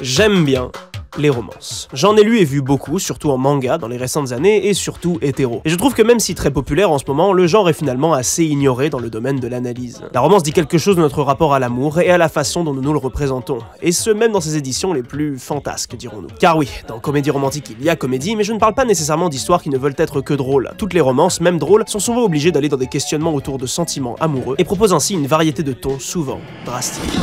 J'aime bien les romances. J'en ai lu et vu beaucoup, surtout en manga dans les récentes années et surtout hétéro. Et je trouve que même si très populaire en ce moment, le genre est finalement assez ignoré dans le domaine de l'analyse. La romance dit quelque chose de notre rapport à l'amour et à la façon dont nous nous le représentons, et ce même dans ses éditions les plus fantasques, dirons-nous. Car oui, dans comédie romantique il y a comédie, mais je ne parle pas nécessairement d'histoires qui ne veulent être que drôles. Toutes les romances, même drôles, sont souvent obligées d'aller dans des questionnements autour de sentiments amoureux et proposent ainsi une variété de tons souvent drastiques.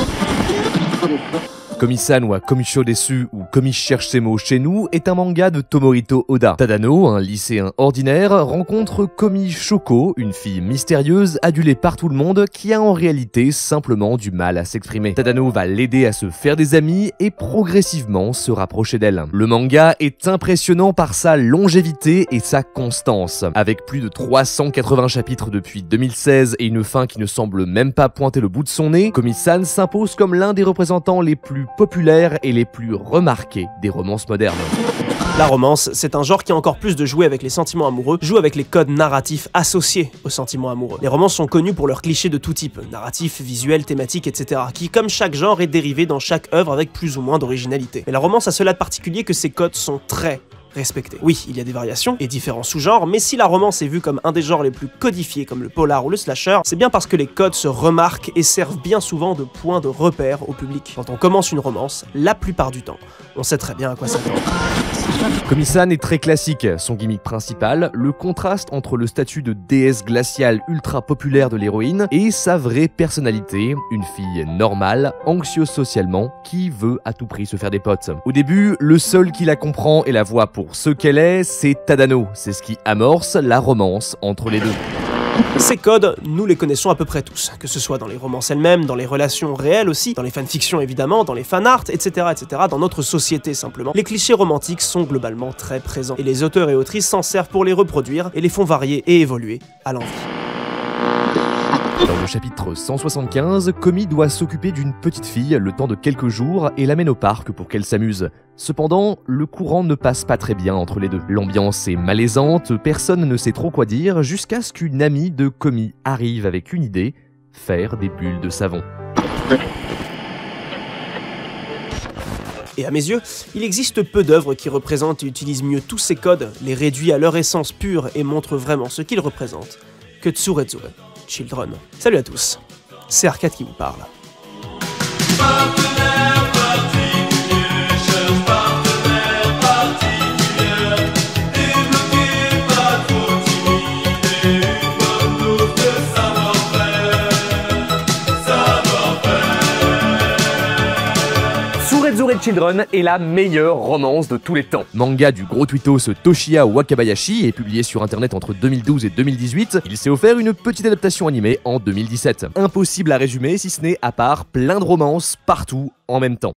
Komi-san ou Komisho Desu ou Komi cherche ses mots chez nous est un manga de Tomorito Oda. Tadano, un lycéen ordinaire, rencontre Komi Shoko, une fille mystérieuse adulée par tout le monde qui a en réalité simplement du mal à s'exprimer. Tadano va l'aider à se faire des amis et progressivement se rapprocher d'elle. Le manga est impressionnant par sa longévité et sa constance. Avec plus de 380 chapitres depuis 2016 et une fin qui ne semble même pas pointer le bout de son nez, Komi-san s'impose comme l'un des représentants les plus populaires et les plus remarqués des romances modernes. La romance, c'est un genre qui a encore plus de jouer avec les sentiments amoureux, joue avec les codes narratifs associés aux sentiments amoureux. Les romances sont connues pour leurs clichés de tout type, narratifs, visuels, thématiques, etc., qui, comme chaque genre, est dérivé dans chaque œuvre avec plus ou moins d'originalité. Mais la romance a cela de particulier que ses codes sont très respecté. Oui, il y a des variations et différents sous-genres, mais si la romance est vue comme un des genres les plus codifiés comme le polar ou le slasher, c'est bien parce que les codes se remarquent et servent bien souvent de point de repère au public. Quand on commence une romance, la plupart du temps, on sait très bien à quoi s'attendre. Komi-san est très classique. Son gimmick principal, le contraste entre le statut de déesse glaciale ultra populaire de l'héroïne et sa vraie personnalité, une fille normale, anxieuse socialement, qui veut à tout prix se faire des potes. Au début, le seul qui la comprend et la voit pour ce qu'elle est, c'est Tadano. C'est ce qui amorce la romance entre les deux. Ces codes, nous les connaissons à peu près tous, que ce soit dans les romances elles-mêmes, dans les relations réelles aussi, dans les fanfictions évidemment, dans les fanarts, etc., etc., dans notre société simplement. Les clichés romantiques sont globalement très présents, et les auteurs et autrices s'en servent pour les reproduire et les font varier et évoluer à l'envie. Dans le chapitre 175, Komi doit s'occuper d'une petite fille le temps de quelques jours et l'amène au parc pour qu'elle s'amuse. Cependant, le courant ne passe pas très bien entre les deux. L'ambiance est malaisante, personne ne sait trop quoi dire, jusqu'à ce qu'une amie de Komi arrive avec une idée, faire des bulles de savon. Et à mes yeux, il existe peu d'œuvres qui représentent et utilisent mieux tous ces codes, les réduit à leur essence pure et montrent vraiment ce qu'ils représentent, que Tsurezure. Children. Salut à tous, c'est Arcade qui vous parle. Children est la meilleure romance de tous les temps. Manga du gros tweetos Toshiya Wakabayashi et publié sur internet entre 2012 et 2018, il s'est offert une petite adaptation animée en 2017. Impossible à résumer si ce n'est à part plein de romances partout en même temps.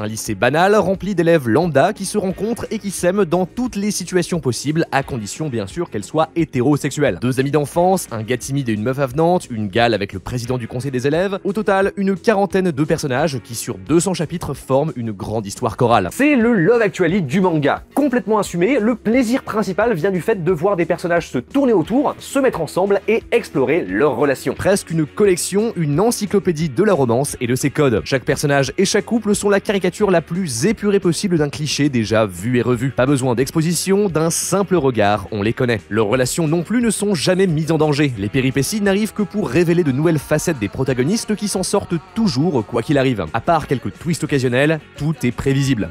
Un lycée banal rempli d'élèves lambda qui se rencontrent et qui s'aiment dans toutes les situations possibles, à condition bien sûr qu'elles soient hétérosexuelles. Deux amis d'enfance, un gars timide et une meuf avenante, une gale avec le président du conseil des élèves, au total une quarantaine de personnages qui sur 200 chapitres forment une grande histoire chorale. C'est le Love Actually du manga. Complètement assumé, le plaisir principal vient du fait de voir des personnages se tourner autour, se mettre ensemble et explorer leurs relations. Presque une collection, une encyclopédie de la romance et de ses codes. Chaque personnage et chaque couple sont la caricature la plus épurée possible d'un cliché déjà vu et revu. Pas besoin d'exposition, d'un simple regard, on les connaît. Leurs relations non plus ne sont jamais mises en danger. Les péripéties n'arrivent que pour révéler de nouvelles facettes des protagonistes qui s'en sortent toujours quoi qu'il arrive. À part quelques twists occasionnels, tout est prévisible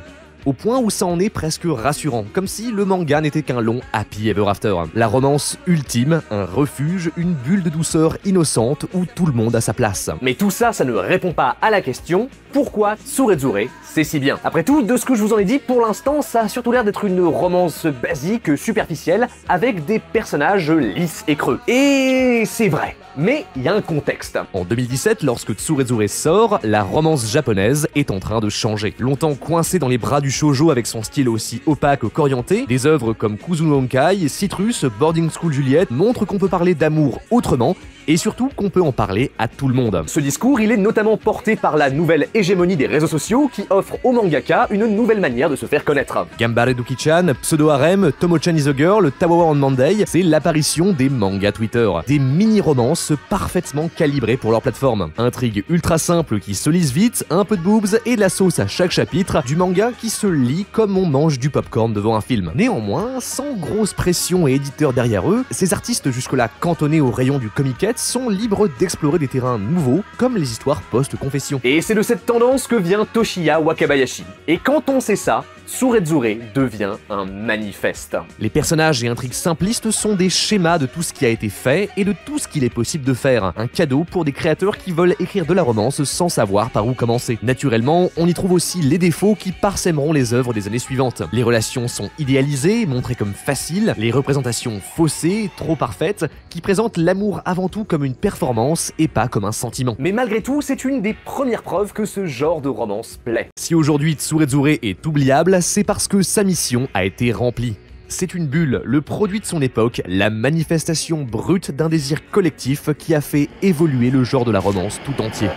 au point où ça en est presque rassurant, comme si le manga n'était qu'un long happy ever after. La romance ultime, un refuge, une bulle de douceur innocente où tout le monde a sa place. Mais tout ça, ça ne répond pas à la question pourquoi Tsurezure c'est si bien? Après tout, de ce que je vous en ai dit, pour l'instant, ça a surtout l'air d'être une romance basique, superficielle, avec des personnages lisses et creux. Et c'est vrai. Mais il y a un contexte. En 2017, lorsque Tsurezure sort, la romance japonaise est en train de changer. Longtemps coincée dans les bras du shoujo avec son style aussi opaque qu'orienté, des œuvres comme Kuzuno Honkai, Citrus, Boarding School Juliet montrent qu'on peut parler d'amour autrement et surtout qu'on peut en parler à tout le monde. Ce discours, il est notamment porté par la nouvelle hégémonie des réseaux sociaux qui offre aux mangaka une nouvelle manière de se faire connaître. Gambare Duki-chan, Pseudo Harem, Tomo-chan is a Girl, Tawawa on Monday, c'est l'apparition des mangas Twitter. Des mini-romances parfaitement calibrées pour leur plateforme. Intrigue ultra simple qui se lise vite, un peu de boobs et de la sauce à chaque chapitre, du manga qui se lit comme on mange du popcorn devant un film. Néanmoins, sans grosse pression et éditeur derrière eux, ces artistes jusque-là cantonnés au rayon du comiquette sont libres d'explorer des terrains nouveaux, comme les histoires post-confession. Et c'est de cette tendance que vient Toshiya Wakabayashi. Et quand on sait ça, Surezure devient un manifeste. Les personnages et intrigues simplistes sont des schémas de tout ce qui a été fait et de tout ce qu'il est possible de faire. Un cadeau pour des créateurs qui veulent écrire de la romance sans savoir par où commencer. Naturellement, on y trouve aussi les défauts qui parsèmeront les œuvres des années suivantes. Les relations sont idéalisées, montrées comme faciles, les représentations faussées, trop parfaites, qui présentent l'amour avant tout comme une performance et pas comme un sentiment. Mais malgré tout, c'est une des premières preuves que ce genre de romance plaît. Si aujourd'hui Tsurezure est oubliable, c'est parce que sa mission a été remplie. C'est une bulle, le produit de son époque, la manifestation brute d'un désir collectif qui a fait évoluer le genre de la romance tout entier.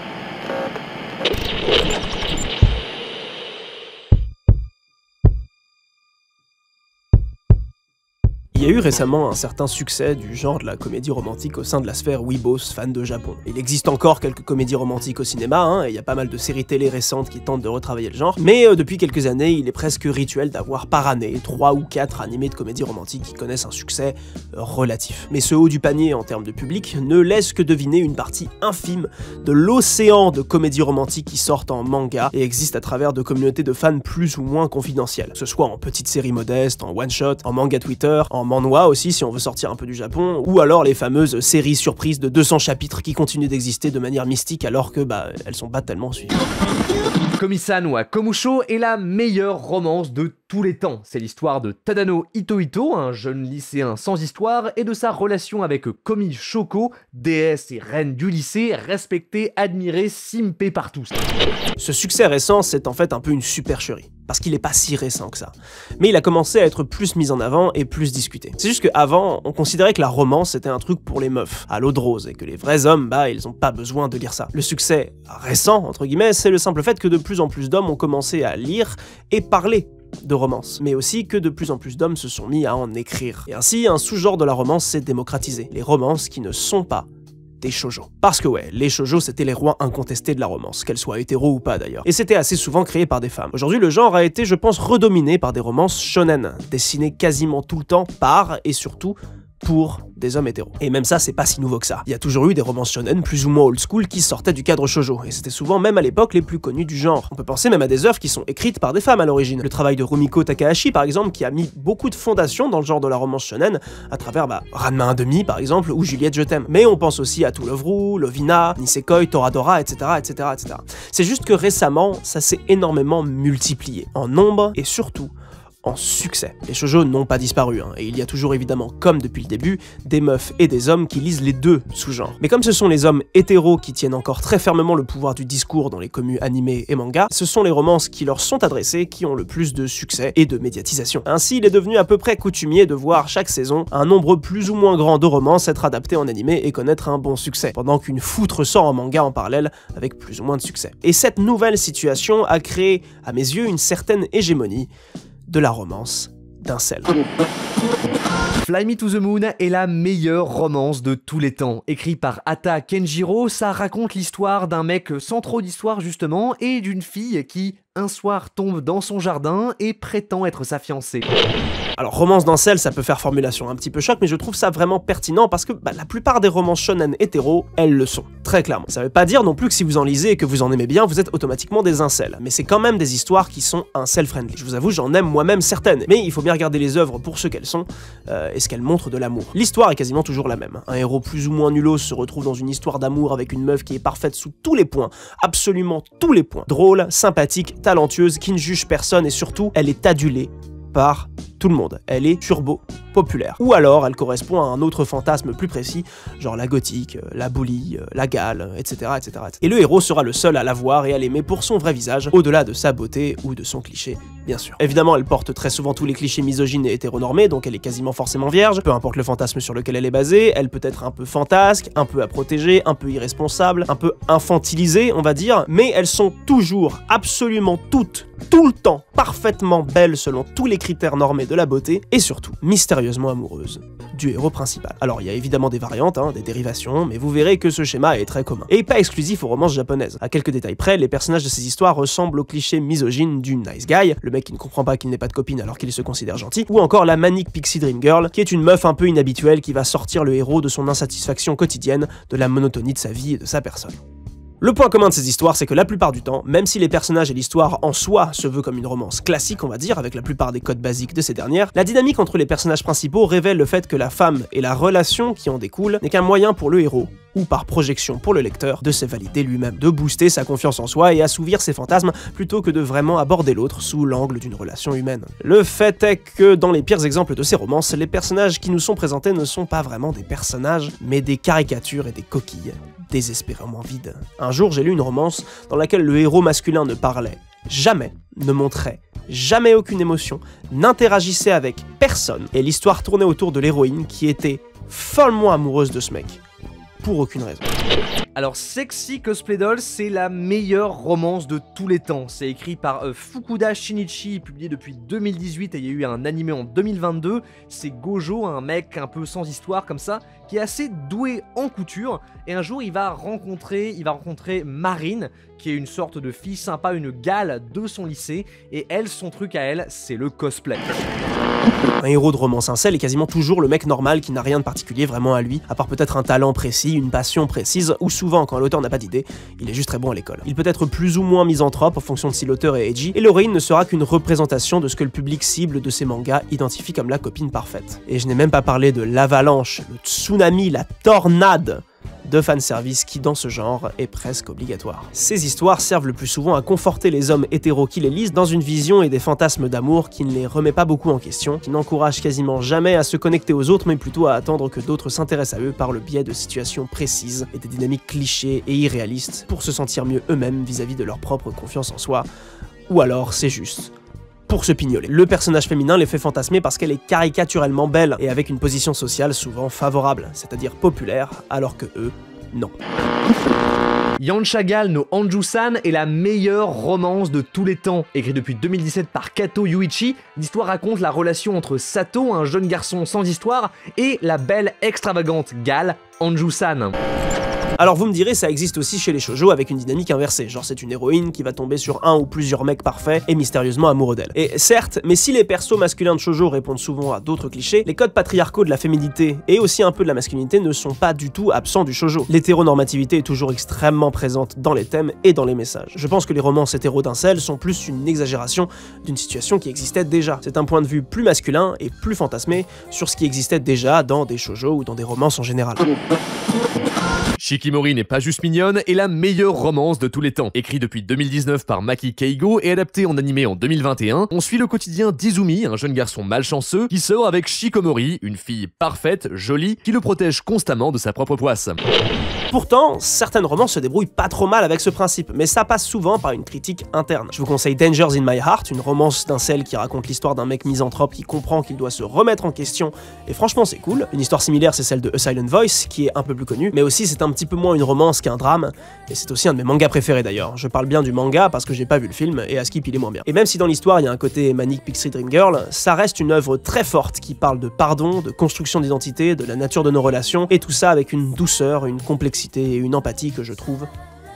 Il y a eu récemment un certain succès du genre de la comédie romantique au sein de la sphère Weebos fan de Japon. Il existe encore quelques comédies romantiques au cinéma, hein, et il y a pas mal de séries télé récentes qui tentent de retravailler le genre, mais euh, depuis quelques années, il est presque rituel d'avoir par année 3 ou 4 animés de comédies romantiques qui connaissent un succès euh, relatif. Mais ce haut du panier en termes de public ne laisse que deviner une partie infime de l'océan de comédies romantiques qui sortent en manga et existent à travers de communautés de fans plus ou moins confidentielles, que ce soit en petites séries modestes, en one-shot, en manga Twitter, en manhwa aussi si on veut sortir un peu du Japon, ou alors les fameuses séries surprises de 200 chapitres qui continuent d'exister de manière mystique alors que bah elles sont pas tellement suivies. Komi-san Komusho est la meilleure romance de tous les temps. C'est l'histoire de Tadano Itohito, un jeune lycéen sans histoire, et de sa relation avec Komi Shoko, déesse et reine du lycée, respectée, admirée, simpée par tous. Ce succès récent, c'est en fait un peu une supercherie parce qu'il n'est pas si récent que ça. Mais il a commencé à être plus mis en avant et plus discuté. C'est juste qu'avant, on considérait que la romance était un truc pour les meufs, à l'eau de rose, et que les vrais hommes, bah, ils ont pas besoin de lire ça. Le succès récent, entre guillemets, c'est le simple fait que de plus en plus d'hommes ont commencé à lire et parler de romance, mais aussi que de plus en plus d'hommes se sont mis à en écrire. Et ainsi, un sous-genre de la romance s'est démocratisé. Les romances qui ne sont pas des shoujo. Parce que ouais, les shoujo c'était les rois incontestés de la romance, qu'elles soient hétéro ou pas d'ailleurs. Et c'était assez souvent créé par des femmes. Aujourd'hui, le genre a été, je pense, redominé par des romances shonen, dessinées quasiment tout le temps par et surtout pour des hommes hétéros. Et même ça, c'est pas si nouveau que ça. Il y a toujours eu des romances shonen plus ou moins old school qui sortaient du cadre shoujo, et c'était souvent même à l'époque les plus connus du genre. On peut penser même à des œuvres qui sont écrites par des femmes à l'origine. Le travail de Rumiko Takahashi, par exemple, qui a mis beaucoup de fondations dans le genre de la romance shonen, à travers bah, Ranma 1,5 par exemple, ou Juliette Je t'aime. Mais on pense aussi à To Love Ru, Lovina, Nisekoi, Toradora, etc. etc., etc. C'est juste que récemment, ça s'est énormément multiplié, en nombre et surtout en succès. Les shoujo n'ont pas disparu, hein, et il y a toujours évidemment, comme depuis le début, des meufs et des hommes qui lisent les deux sous-genres. Mais comme ce sont les hommes hétéros qui tiennent encore très fermement le pouvoir du discours dans les communes animés et mangas, ce sont les romances qui leur sont adressées qui ont le plus de succès et de médiatisation. Ainsi, il est devenu à peu près coutumier de voir chaque saison un nombre plus ou moins grand de romances être adaptées en animé et connaître un bon succès, pendant qu'une foutre sort en manga en parallèle avec plus ou moins de succès. Et cette nouvelle situation a créé, à mes yeux, une certaine hégémonie de la romance d'un sel. Fly Me to the Moon est la meilleure romance de tous les temps. Écrit par Ata Kenjiro, ça raconte l'histoire d'un mec sans trop d'histoire justement et d'une fille qui, un soir, tombe dans son jardin et prétend être sa fiancée. Alors, romance d'un sel, ça peut faire formulation un petit peu choc, mais je trouve ça vraiment pertinent parce que bah, la plupart des romances shonen hétéro, elles le sont, très clairement. Ça veut pas dire non plus que si vous en lisez et que vous en aimez bien, vous êtes automatiquement des incels, mais c'est quand même des histoires qui sont incel-friendly. Je vous avoue, j'en aime moi-même certaines, mais il faut bien regarder les œuvres pour ce qu'elles sont euh, et ce qu'elles montrent de l'amour. L'histoire est quasiment toujours la même. Un héros plus ou moins nulos se retrouve dans une histoire d'amour avec une meuf qui est parfaite sous tous les points, absolument tous les points. Drôle, sympathique, talentueuse, qui ne juge personne et surtout, elle est adulée par tout le monde. Elle est turbo populaire. Ou alors elle correspond à un autre fantasme plus précis, genre la gothique, euh, la boulie, euh, la gale, etc., etc. Et le héros sera le seul à la voir et à l'aimer pour son vrai visage, au-delà de sa beauté ou de son cliché, bien sûr. Évidemment, elle porte très souvent tous les clichés misogynes et hétéronormés, donc elle est quasiment forcément vierge, peu importe le fantasme sur lequel elle est basée, elle peut être un peu fantasque, un peu à protéger, un peu irresponsable, un peu infantilisée, on va dire, mais elles sont toujours, absolument toutes, tout le temps, parfaitement belles selon tous les critères normés de la beauté, et surtout, mystérieusement amoureuses du héros principal. Alors il y a évidemment des variantes, hein, des dérivations, mais vous verrez que ce schéma est très commun. Et pas exclusif aux romances japonaises. À quelques détails près, les personnages de ces histoires ressemblent au cliché misogyne du nice guy, le mec qui ne comprend pas qu'il n'ait pas de copine alors qu'il se considère gentil, ou encore la manique pixie dream girl, qui est une meuf un peu inhabituelle qui va sortir le héros de son insatisfaction quotidienne, de la monotonie de sa vie et de sa personne. Le point commun de ces histoires, c'est que la plupart du temps, même si les personnages et l'histoire en soi se veut comme une romance classique, on va dire, avec la plupart des codes basiques de ces dernières, la dynamique entre les personnages principaux révèle le fait que la femme et la relation qui en découle n'est qu'un moyen pour le héros, ou par projection pour le lecteur, de se valider lui-même, de booster sa confiance en soi et assouvir ses fantasmes plutôt que de vraiment aborder l'autre sous l'angle d'une relation humaine. Le fait est que dans les pires exemples de ces romances, les personnages qui nous sont présentés ne sont pas vraiment des personnages, mais des caricatures et des coquilles désespérément vides. Un jour, j'ai lu une romance dans laquelle le héros masculin ne parlait jamais, ne montrait jamais aucune émotion, n'interagissait avec personne, et l'histoire tournait autour de l'héroïne qui était follement amoureuse de ce mec pour aucune raison. Alors Sexy Cosplay Doll, c'est la meilleure romance de tous les temps. C'est écrit par euh, Fukuda Shinichi, publié depuis 2018 et il y a eu un animé en 2022. C'est Gojo, un mec un peu sans histoire comme ça, qui est assez doué en couture. Et un jour, il va rencontrer, il va rencontrer Marine, qui est une sorte de fille sympa, une gale de son lycée. Et elle, son truc à elle, c'est le cosplay. Un héros de romance incel est quasiment toujours le mec normal qui n'a rien de particulier vraiment à lui, à part peut-être un talent précis, une passion précise, ou souvent quand l'auteur n'a pas d'idée, il est juste très bon à l'école. Il peut être plus ou moins misanthrope en fonction de si l'auteur est edgy, et l'héroïne ne sera qu'une représentation de ce que le public cible de ces mangas identifie comme la copine parfaite. Et je n'ai même pas parlé de l'avalanche, le tsunami, la tornade de fanservice qui, dans ce genre, est presque obligatoire. Ces histoires servent le plus souvent à conforter les hommes hétéros qui les lisent dans une vision et des fantasmes d'amour qui ne les remet pas beaucoup en question, qui n'encouragent quasiment jamais à se connecter aux autres, mais plutôt à attendre que d'autres s'intéressent à eux par le biais de situations précises et des dynamiques clichés et irréalistes pour se sentir mieux eux-mêmes vis-à-vis de leur propre confiance en soi. Ou alors, c'est juste pour se pignoler. Le personnage féminin les fait fantasmer parce qu'elle est caricaturellement belle et avec une position sociale souvent favorable, c'est-à-dire populaire, alors que eux, non. Yanchagal no Anju-san est la meilleure romance de tous les temps. Écrit depuis 2017 par Kato Yuichi, l'histoire raconte la relation entre Sato, un jeune garçon sans histoire, et la belle extravagante Gal, Anju-san. Alors vous me direz, ça existe aussi chez les shoujo avec une dynamique inversée, genre c'est une héroïne qui va tomber sur un ou plusieurs mecs parfaits et mystérieusement amoureux d'elle. Et certes, mais si les persos masculins de shoujo répondent souvent à d'autres clichés, les codes patriarcaux de la féminité et aussi un peu de la masculinité ne sont pas du tout absents du shoujo. L'hétéronormativité est toujours extrêmement présente dans les thèmes et dans les messages. Je pense que les romances hétéro d'incel sont plus une exagération d'une situation qui existait déjà. C'est un point de vue plus masculin et plus fantasmé sur ce qui existait déjà dans des shoujo ou dans des romances en général. Shikimori n'est pas juste mignonne et la meilleure romance de tous les temps. Écrit depuis 2019 par Maki Keigo et adapté en animé en 2021, on suit le quotidien d'Izumi, un jeune garçon malchanceux, qui sort avec Shikomori, une fille parfaite, jolie, qui le protège constamment de sa propre poisse. Pourtant, certaines romances se débrouillent pas trop mal avec ce principe, mais ça passe souvent par une critique interne. Je vous conseille Dangers in My Heart, une romance d'un sel qui raconte l'histoire d'un mec misanthrope qui comprend qu'il doit se remettre en question, et franchement c'est cool. Une histoire similaire c'est celle de A Silent Voice, qui est un peu plus connue, mais aussi c'est un petit peu moins une romance qu'un drame, et c'est aussi un de mes mangas préférés d'ailleurs. Je parle bien du manga parce que j'ai pas vu le film, et à skip il est moins bien. Et même si dans l'histoire il y a un côté Manic Pixie Dream Girl, ça reste une œuvre très forte qui parle de pardon, de construction d'identité, de la nature de nos relations, et tout ça avec une douceur, une complexité et une empathie que je trouve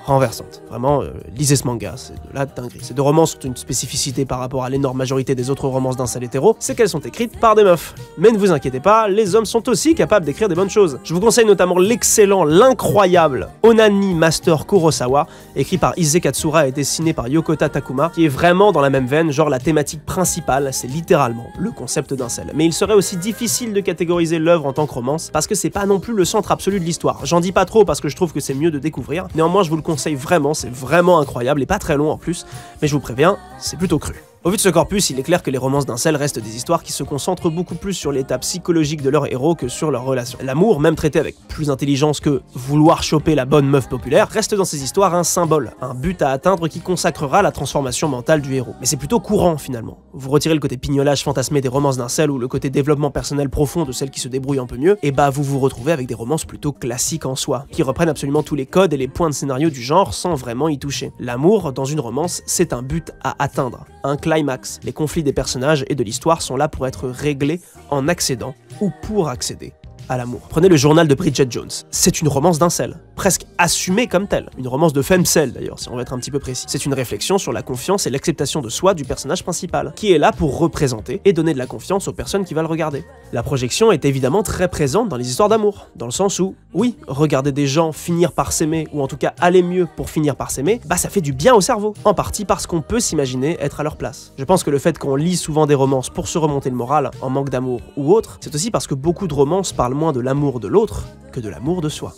renversante. Vraiment, euh, lisez ce manga, c'est de la dinguerie. Ces deux romances ont une spécificité par rapport à l'énorme majorité des autres romances d'un seul hétéro, c'est qu'elles sont écrites par des meufs. Mais ne vous inquiétez pas, les hommes sont aussi capables d'écrire des bonnes choses. Je vous conseille notamment l'excellent, l'incroyable Onani Master Kurosawa, écrit par Ise Katsura et dessiné par Yokota Takuma, qui est vraiment dans la même veine, genre la thématique principale, c'est littéralement le concept d'un seul. Mais il serait aussi difficile de catégoriser l'œuvre en tant que romance, parce que c'est pas non plus le centre absolu de l'histoire. J'en dis pas trop parce que je trouve que c'est mieux de découvrir, néanmoins je vous le conseille vraiment, c'est vraiment incroyable et pas très long en plus, mais je vous préviens, c'est plutôt cru. Au vu de ce corpus, il est clair que les romances d'incel restent des histoires qui se concentrent beaucoup plus sur l'état psychologique de leur héros que sur leur relation. L'amour, même traité avec plus intelligence que vouloir choper la bonne meuf populaire, reste dans ces histoires un symbole, un but à atteindre qui consacrera la transformation mentale du héros. Mais c'est plutôt courant finalement. Vous retirez le côté pignolage fantasmé des romances d'incel ou le côté développement personnel profond de celles qui se débrouillent un peu mieux, et bah vous vous retrouvez avec des romances plutôt classiques en soi, qui reprennent absolument tous les codes et les points de scénario du genre sans vraiment y toucher. L'amour, dans une romance, c'est un but à atteindre, un Les conflits des personnages et de l'histoire sont là pour être réglés en accédant ou pour accéder à l'amour. Prenez le journal de Bridget Jones. C'est une romance d'incel, presque assumée comme telle. Une romance de femcel d'ailleurs, si on veut être un petit peu précis. C'est une réflexion sur la confiance et l'acceptation de soi du personnage principal, qui est là pour représenter et donner de la confiance aux personnes qui va le regarder. La projection est évidemment très présente dans les histoires d'amour, dans le sens où, oui, regarder des gens finir par s'aimer, ou en tout cas aller mieux pour finir par s'aimer, bah ça fait du bien au cerveau, en partie parce qu'on peut s'imaginer être à leur place. Je pense que le fait qu'on lit souvent des romances pour se remonter le moral, en manque d'amour ou autre, c'est aussi parce que beaucoup de romances parlent moins de l'amour de l'autre que de l'amour de soi.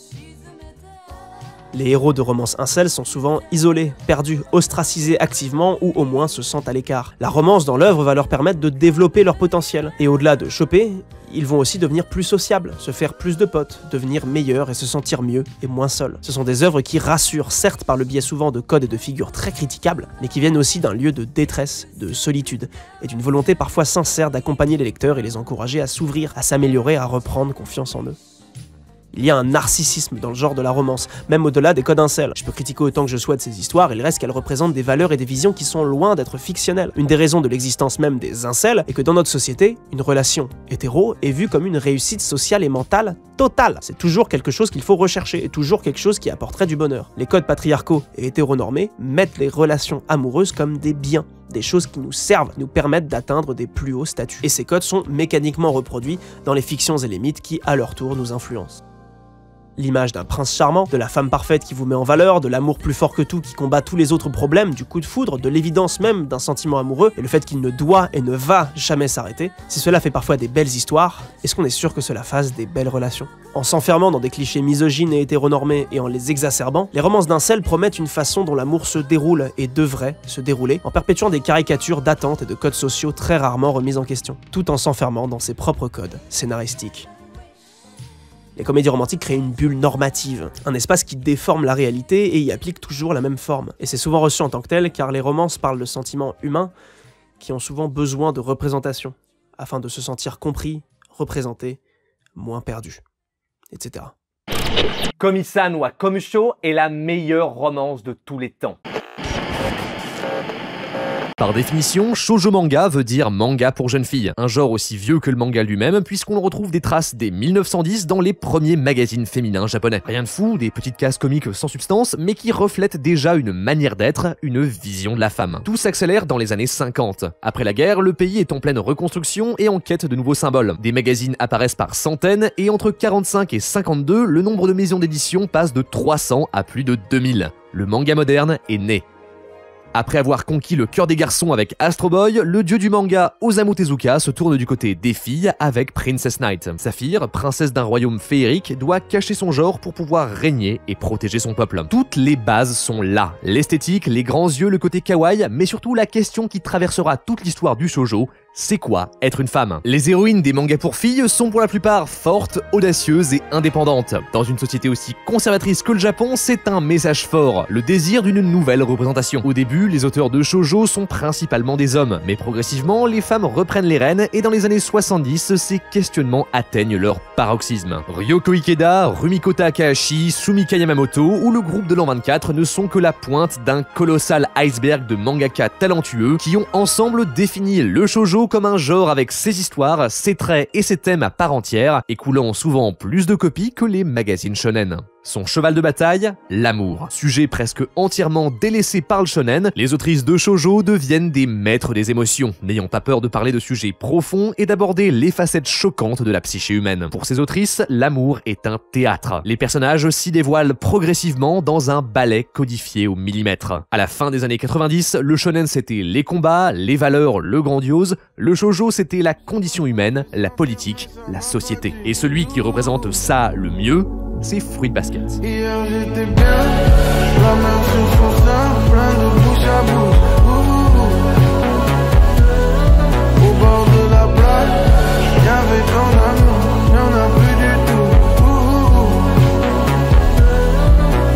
Les héros de romances incel sont souvent isolés, perdus, ostracisés activement ou au moins se sentent à l'écart. La romance dans l'œuvre va leur permettre de développer leur potentiel. Et au-delà de choper, ils vont aussi devenir plus sociables, se faire plus de potes, devenir meilleurs et se sentir mieux et moins seuls. Ce sont des œuvres qui rassurent, certes par le biais souvent de codes et de figures très critiquables, mais qui viennent aussi d'un lieu de détresse, de solitude, et d'une volonté parfois sincère d'accompagner les lecteurs et les encourager à s'ouvrir, à s'améliorer, à reprendre confiance en eux. Il y a un narcissisme dans le genre de la romance, même au-delà des codes incels. Je peux critiquer autant que je souhaite ces histoires, il reste qu'elles représentent des valeurs et des visions qui sont loin d'être fictionnelles. Une des raisons de l'existence même des incels est que dans notre société, une relation hétéro est vue comme une réussite sociale et mentale totale. C'est toujours quelque chose qu'il faut rechercher et toujours quelque chose qui apporterait du bonheur. Les codes patriarcaux et hétéronormés mettent les relations amoureuses comme des biens des choses qui nous servent, nous permettent d'atteindre des plus hauts statuts. Et ces codes sont mécaniquement reproduits dans les fictions et les mythes qui, à leur tour, nous influencent. L'image d'un prince charmant, de la femme parfaite qui vous met en valeur, de l'amour plus fort que tout qui combat tous les autres problèmes, du coup de foudre, de l'évidence même d'un sentiment amoureux, et le fait qu'il ne doit et ne va jamais s'arrêter, si cela fait parfois des belles histoires, est-ce qu'on est sûr que cela fasse des belles relations? En s'enfermant dans des clichés misogynes et hétéronormés et en les exacerbant, les romances d'un promettent une façon dont l'amour se déroule et devrait se dérouler, en perpétuant des caricatures d'attentes et de codes sociaux très rarement remis en question, tout en s'enfermant dans ses propres codes scénaristiques. Les comédies romantiques créent une bulle normative, un espace qui déforme la réalité et y applique toujours la même forme. Et c'est souvent reçu en tant que tel car les romances parlent de sentiments humains qui ont souvent besoin de représentation, afin de se sentir compris, représentés, moins perdus, etc. Komi-san ou Komisho est la meilleure romance de tous les temps. Par définition, shoujo manga veut dire manga pour jeunes filles, un genre aussi vieux que le manga lui-même puisqu'on retrouve des traces dès 1910 dans les premiers magazines féminins japonais. Rien de fou, des petites cases comiques sans substance, mais qui reflètent déjà une manière d'être, une vision de la femme. Tout s'accélère dans les années 50. Après la guerre, le pays est en pleine reconstruction et en quête de nouveaux symboles. Des magazines apparaissent par centaines et entre 45 et 52, le nombre de maisons d'édition passe de 300 à plus de 2000. Le manga moderne est né. Après avoir conquis le cœur des garçons avec Astro Boy, le dieu du manga Osamu Tezuka se tourne du côté des filles avec Princess Knight. Saphir, princesse d'un royaume féerique, doit cacher son genre pour pouvoir régner et protéger son peuple. Toutes les bases sont là. L'esthétique, les grands yeux, le côté kawaii, mais surtout la question qui traversera toute l'histoire du shoujo, c'est quoi être une femme? Les héroïnes des mangas pour filles sont pour la plupart fortes, audacieuses et indépendantes. Dans une société aussi conservatrice que le Japon, c'est un message fort, le désir d'une nouvelle représentation. Au début, les auteurs de shoujo sont principalement des hommes, mais progressivement, les femmes reprennent les rênes et dans les années 70, ces questionnements atteignent leur paroxysme. Ryoko Ikeda, Rumiko Takahashi, Sumika Yamamoto ou le groupe de l'an 24 ne sont que la pointe d'un colossal iceberg de mangaka talentueux qui ont ensemble défini le shoujo comme un genre avec ses histoires, ses traits et ses thèmes à part entière, écoulant souvent plus de copies que les magazines shonen. Son cheval de bataille, l'amour. Sujet presque entièrement délaissé par le shonen, les autrices de shoujo deviennent des maîtres des émotions, n'ayant pas peur de parler de sujets profonds et d'aborder les facettes choquantes de la psyché humaine. Pour ces autrices, l'amour est un théâtre. Les personnages s'y dévoilent progressivement dans un ballet codifié au millimètre. À la fin des années 90, le shonen c'était les combats, les valeurs, le grandiose, le shoujo c'était la condition humaine, la politique, la société. Et celui qui représente ça le mieux, c'est Fruit de Basket. Hier j'étais bien, la mer se fonça, plein de bouche à bouche. Au bord de la plage, y'avait ton amour, y'en a plus du tout.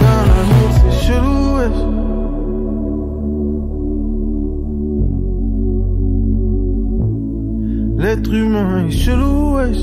Dans la nuit, c'est chelou, wesh. L'être humain est chelou, wesh.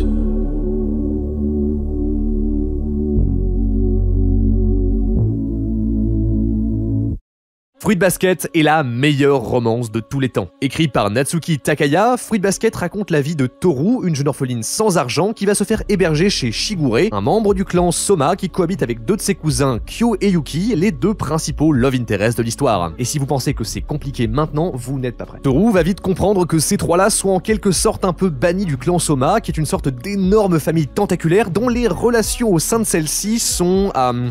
Fruit Basket est la meilleure romance de tous les temps. Écrit par Natsuki Takaya, Fruit Basket raconte la vie de Toru, une jeune orpheline sans argent qui va se faire héberger chez Shigure, un membre du clan Soma qui cohabite avec deux de ses cousins Kyo et Yuki, les deux principaux love interest de l'histoire. Et si vous pensez que c'est compliqué maintenant, vous n'êtes pas prêt. Toru va vite comprendre que ces trois-là sont en quelque sorte un peu bannis du clan Soma, qui est une sorte d'énorme famille tentaculaire dont les relations au sein de celle-ci sont... euh,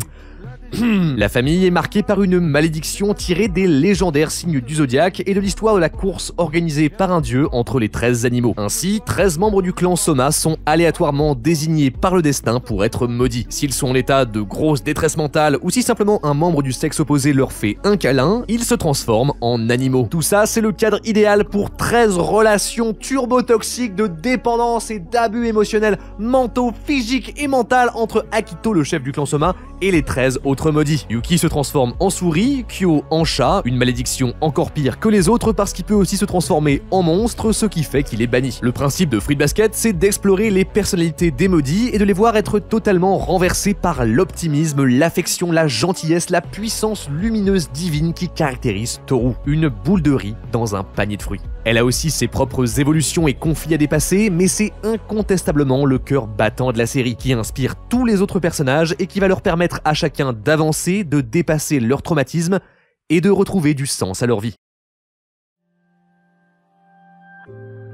la famille est marquée par une malédiction tirée des légendaires signes du zodiaque et de l'histoire de la course organisée par un dieu entre les 13 animaux. Ainsi, 13 membres du clan Soma sont aléatoirement désignés par le destin pour être maudits. S'ils sont en état de grosse détresse mentale ou si simplement un membre du sexe opposé leur fait un câlin, ils se transforment en animaux. Tout ça, c'est le cadre idéal pour 13 relations turbo-toxiques de dépendance et d'abus émotionnels, mentaux, physiques et mentaux entre Akito, le chef du clan Soma, et les 13 autres maudits. Yuki se transforme en souris, Kyo en chat, une malédiction encore pire que les autres parce qu'il peut aussi se transformer en monstre, ce qui fait qu'il est banni. Le principe de Fruit Basket, c'est d'explorer les personnalités des maudits et de les voir être totalement renversés par l'optimisme, l'affection, la gentillesse, la puissance lumineuse divine qui caractérise Toru. Une boule de riz dans un panier de fruits. Elle a aussi ses propres évolutions et conflits à dépasser, mais c'est incontestablement le cœur battant de la série qui inspire tous les autres personnages et qui va leur permettre à chacun d'avancer, de dépasser leur traumatisme et de retrouver du sens à leur vie.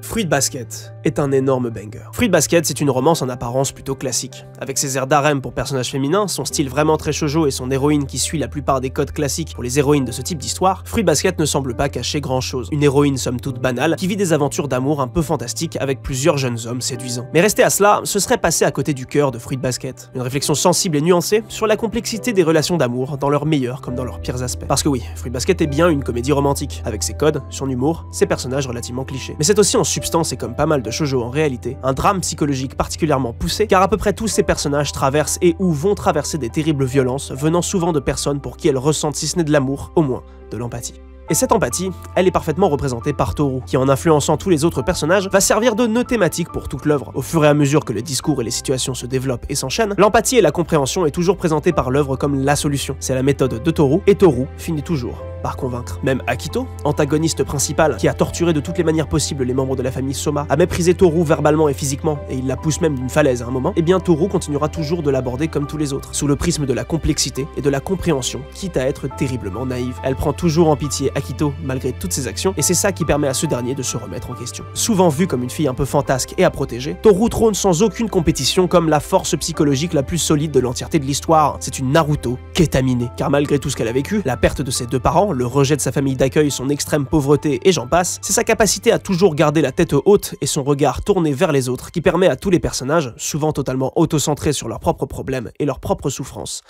Fruit Basket est un énorme banger. Fruit Basket, c'est une romance en apparence plutôt classique. Avec ses airs d'harem pour personnages féminins, son style vraiment très shoujo et son héroïne qui suit la plupart des codes classiques pour les héroïnes de ce type d'histoire, Fruit Basket ne semble pas cacher grand chose. Une héroïne somme toute banale qui vit des aventures d'amour un peu fantastiques avec plusieurs jeunes hommes séduisants. Mais rester à cela, ce serait passer à côté du cœur de Fruit Basket. Une réflexion sensible et nuancée sur la complexité des relations d'amour dans leurs meilleurs comme dans leurs pires aspects. Parce que oui, Fruit Basket est bien une comédie romantique, avec ses codes, son humour, ses personnages relativement clichés. Mais c'est aussi substance et comme pas mal de shoujo en réalité, un drame psychologique particulièrement poussé, car à peu près tous ces personnages traversent et ou vont traverser des terribles violences venant souvent de personnes pour qui elles ressentent si ce n'est de l'amour, au moins de l'empathie. Et cette empathie, elle est parfaitement représentée par Toru, qui en influençant tous les autres personnages, va servir de nœud thématique pour toute l'œuvre. Au fur et à mesure que les discours et les situations se développent et s'enchaînent, l'empathie et la compréhension est toujours présentée par l'œuvre comme la solution. C'est la méthode de Toru, et Toru finit toujours par convaincre. Même Akito, antagoniste principal, qui a torturé de toutes les manières possibles les membres de la famille Soma, a méprisé Toru verbalement et physiquement, et il la pousse même d'une falaise à un moment, et bien Toru continuera toujours de l'aborder comme tous les autres, sous le prisme de la complexité et de la compréhension, quitte à être terriblement naïve. Elle prend toujours en pitié Akito malgré toutes ses actions, et c'est ça qui permet à ce dernier de se remettre en question. Souvent vue comme une fille un peu fantasque et à protéger, Toru trône sans aucune compétition comme la force psychologique la plus solide de l'entièreté de l'histoire. C'est une Naruto kétaminée, car malgré tout ce qu'elle a vécu, la perte de ses deux parents, le rejet de sa famille d'accueil, son extrême pauvreté et j'en passe, c'est sa capacité à toujours garder la tête haute et son regard tourné vers les autres qui permet à tous les personnages, souvent totalement autocentrés sur leurs propres problèmes et leurs propres souffrances,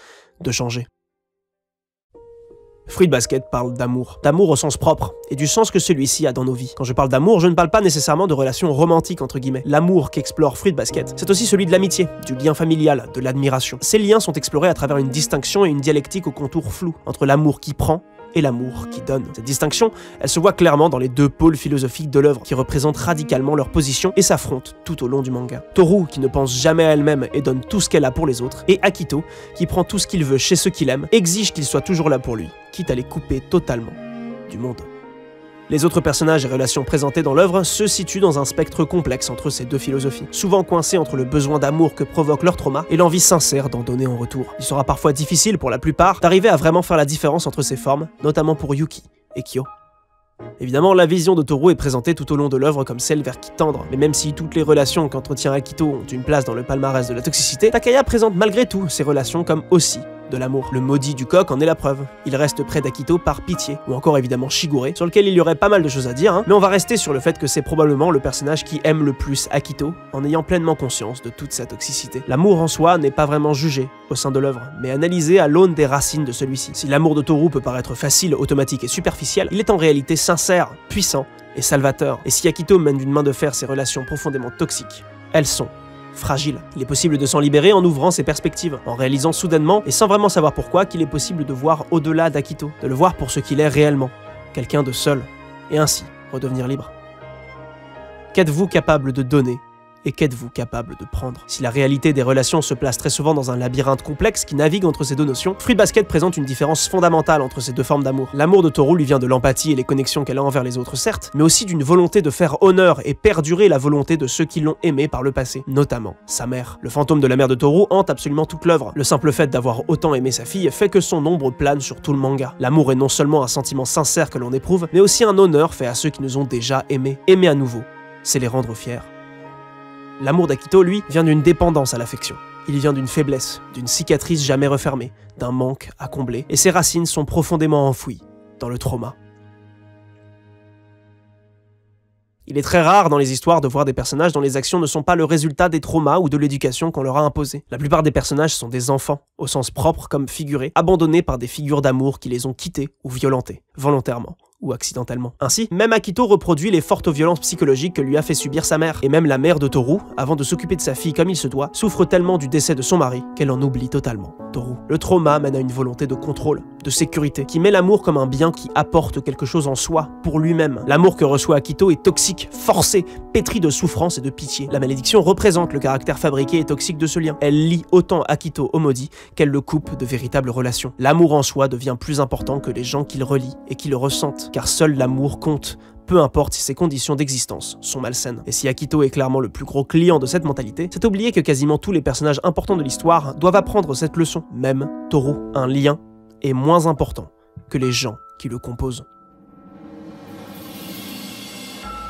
de changer. Fruit Basket parle d'amour, d'amour au sens propre, et du sens que celui-ci a dans nos vies. Quand je parle d'amour, je ne parle pas nécessairement de relations romantiques entre guillemets. L'amour qu'explore Fruit Basket, c'est aussi celui de l'amitié, du lien familial, de l'admiration. Ces liens sont explorés à travers une distinction et une dialectique au contour flou entre l'amour qui prend et l'amour qui donne. Cette distinction, elle se voit clairement dans les deux pôles philosophiques de l'œuvre, qui représentent radicalement leur position et s'affrontent tout au long du manga. Toru, qui ne pense jamais à elle-même et donne tout ce qu'elle a pour les autres, et Akito, qui prend tout ce qu'il veut chez ceux qu'il aime, exige qu'il soit toujours là pour lui, quitte à les couper totalement du monde. Les autres personnages et relations présentés dans l'œuvre se situent dans un spectre complexe entre ces deux philosophies, souvent coincés entre le besoin d'amour que provoque leur trauma et l'envie sincère d'en donner en retour. Il sera parfois difficile pour la plupart d'arriver à vraiment faire la différence entre ces formes, notamment pour Yuki et Kyo. Évidemment, la vision de Toru est présentée tout au long de l'œuvre comme celle vers qui tendre, mais même si toutes les relations qu'entretient Akito ont une place dans le palmarès de la toxicité, Takaya présente malgré tout ces relations comme aussi l'amour. Le maudit du coq en est la preuve. Il reste près d'Akito par pitié, ou encore évidemment Shigure, sur lequel il y aurait pas mal de choses à dire, hein, mais on va rester sur le fait que c'est probablement le personnage qui aime le plus Akito, en ayant pleinement conscience de toute sa toxicité. L'amour en soi n'est pas vraiment jugé au sein de l'œuvre, mais analysé à l'aune des racines de celui-ci. Si l'amour de Toru peut paraître facile, automatique et superficiel, il est en réalité sincère, puissant et salvateur. Et si Akito mène d'une main de fer ses relations profondément toxiques, elles sont Il est possible de s'en libérer en ouvrant ses perspectives, en réalisant soudainement, et sans vraiment savoir pourquoi, qu'il est possible de voir au-delà d'Akito, de le voir pour ce qu'il est réellement, quelqu'un de seul, et ainsi redevenir libre. Qu'êtes-vous capable de donner et qu'êtes-vous capable de prendre? Si la réalité des relations se place très souvent dans un labyrinthe complexe qui navigue entre ces deux notions, Fruit Basket présente une différence fondamentale entre ces deux formes d'amour. L'amour de Toru lui vient de l'empathie et les connexions qu'elle a envers les autres, certes, mais aussi d'une volonté de faire honneur et perdurer la volonté de ceux qui l'ont aimé par le passé, notamment sa mère. Le fantôme de la mère de Toru hante absolument toute l'œuvre. Le simple fait d'avoir autant aimé sa fille fait que son ombre plane sur tout le manga. L'amour est non seulement un sentiment sincère que l'on éprouve, mais aussi un honneur fait à ceux qui nous ont déjà aimés. Aimer à nouveau, c'est les rendre fiers. L'amour d'Akito, lui, vient d'une dépendance à l'affection. Il vient d'une faiblesse, d'une cicatrice jamais refermée, d'un manque à combler, et ses racines sont profondément enfouies dans le trauma. Il est très rare dans les histoires de voir des personnages dont les actions ne sont pas le résultat des traumas ou de l'éducation qu'on leur a imposée. La plupart des personnages sont des enfants, au sens propre comme figuré, abandonnés par des figures d'amour qui les ont quittés ou violentés, volontairement ou accidentellement. Ainsi, même Akito reproduit les fortes violences psychologiques que lui a fait subir sa mère, et même la mère de Toru, avant de s'occuper de sa fille comme il se doit, souffre tellement du décès de son mari qu'elle en oublie totalement Toru. Le trauma mène à une volonté de contrôle, de sécurité, qui met l'amour comme un bien qui apporte quelque chose en soi, pour lui-même. L'amour que reçoit Akito est toxique, forcé, pétri de souffrance et de pitié. La malédiction représente le caractère fabriqué et toxique de ce lien. Elle lie autant Akito au maudit qu'elle le coupe de véritables relations. L'amour en soi devient plus important que les gens qui le relient et qui le ressentent car seul l'amour compte, peu importe si ses conditions d'existence sont malsaines. Et si Akito est clairement le plus gros client de cette mentalité, c'est oublier que quasiment tous les personnages importants de l'histoire doivent apprendre cette leçon. Même Toru, un lien, est moins important que les gens qui le composent.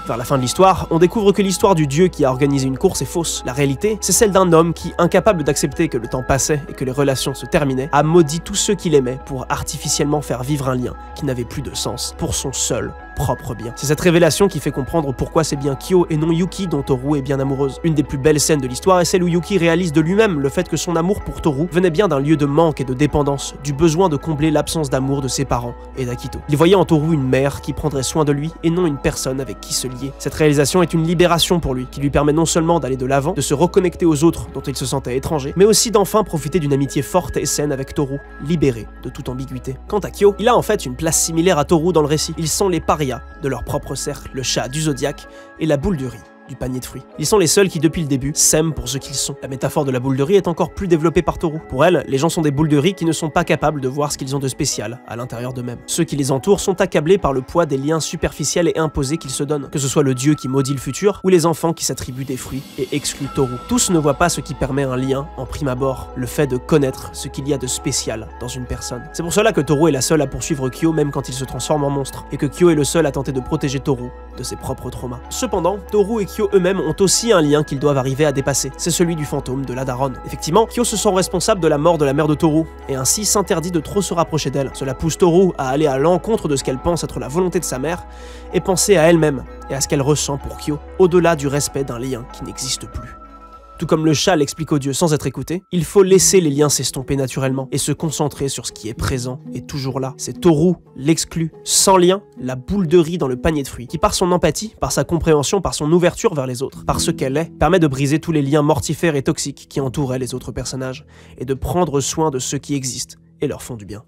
Vers la fin de l'histoire, on découvre que l'histoire du dieu qui a organisé une course est fausse. La réalité, c'est celle d'un homme qui, incapable d'accepter que le temps passait et que les relations se terminaient, a maudit tous ceux qu'il aimait pour artificiellement faire vivre un lien qui n'avait plus de sens, pour son seul propre bien. C'est cette révélation qui fait comprendre pourquoi c'est bien Kyo et non Yuki dont Toru est bien amoureuse. Une des plus belles scènes de l'histoire est celle où Yuki réalise de lui-même le fait que son amour pour Toru venait bien d'un lieu de manque et de dépendance, du besoin de combler l'absence d'amour de ses parents et d'Akito. Il voyait en Toru une mère qui prendrait soin de lui et non une personne avec qui se lier. Cette réalisation est une libération pour lui, qui lui permet non seulement d'aller de l'avant, de se reconnecter aux autres dont il se sentait étranger, mais aussi d'enfin profiter d'une amitié forte et saine avec Toru, libéré de toute ambiguïté. Quant à Kyo, il a en fait une place similaire à Toru dans le récit. Ils sont les de leur propre cercle, le chat du zodiaque et la boule de riz panier de fruits. Ils sont les seuls qui, depuis le début, s'aiment pour ce qu'ils sont. La métaphore de la boule de riz est encore plus développée par Toru. Pour elle, les gens sont des boules de riz qui ne sont pas capables de voir ce qu'ils ont de spécial à l'intérieur d'eux-mêmes. Ceux qui les entourent sont accablés par le poids des liens superficiels et imposés qu'ils se donnent, que ce soit le dieu qui maudit le futur ou les enfants qui s'attribuent des fruits et excluent Toru. Tous ne voient pas ce qui permet un lien en prime abord, le fait de connaître ce qu'il y a de spécial dans une personne. C'est pour cela que Toru est la seule à poursuivre Kyo même quand il se transforme en monstre, et que Kyo est le seul à tenter de protéger Toru de ses propres traumas. Cependant, Toru et Kyo eux-mêmes ont aussi un lien qu'ils doivent arriver à dépasser, c'est celui du fantôme de la daronne. Effectivement, Kyo se sent responsable de la mort de la mère de Toru, et ainsi s'interdit de trop se rapprocher d'elle. Cela pousse Toru à aller à l'encontre de ce qu'elle pense être la volonté de sa mère, et penser à elle-même et à ce qu'elle ressent pour Kyo, au-delà du respect d'un lien qui n'existe plus. Tout comme le chat l'explique au dieu sans être écouté, il faut laisser les liens s'estomper naturellement et se concentrer sur ce qui est présent et toujours là. C'est Toru, l'exclu, sans lien, la boule de riz dans le panier de fruits, qui par son empathie, par sa compréhension, par son ouverture vers les autres, par ce qu'elle est, permet de briser tous les liens mortifères et toxiques qui entouraient les autres personnages, et de prendre soin de ceux qui existent et leur font du bien.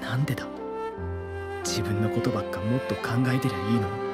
なんでだ？自分のことばっかもっと考えてりゃいいのに。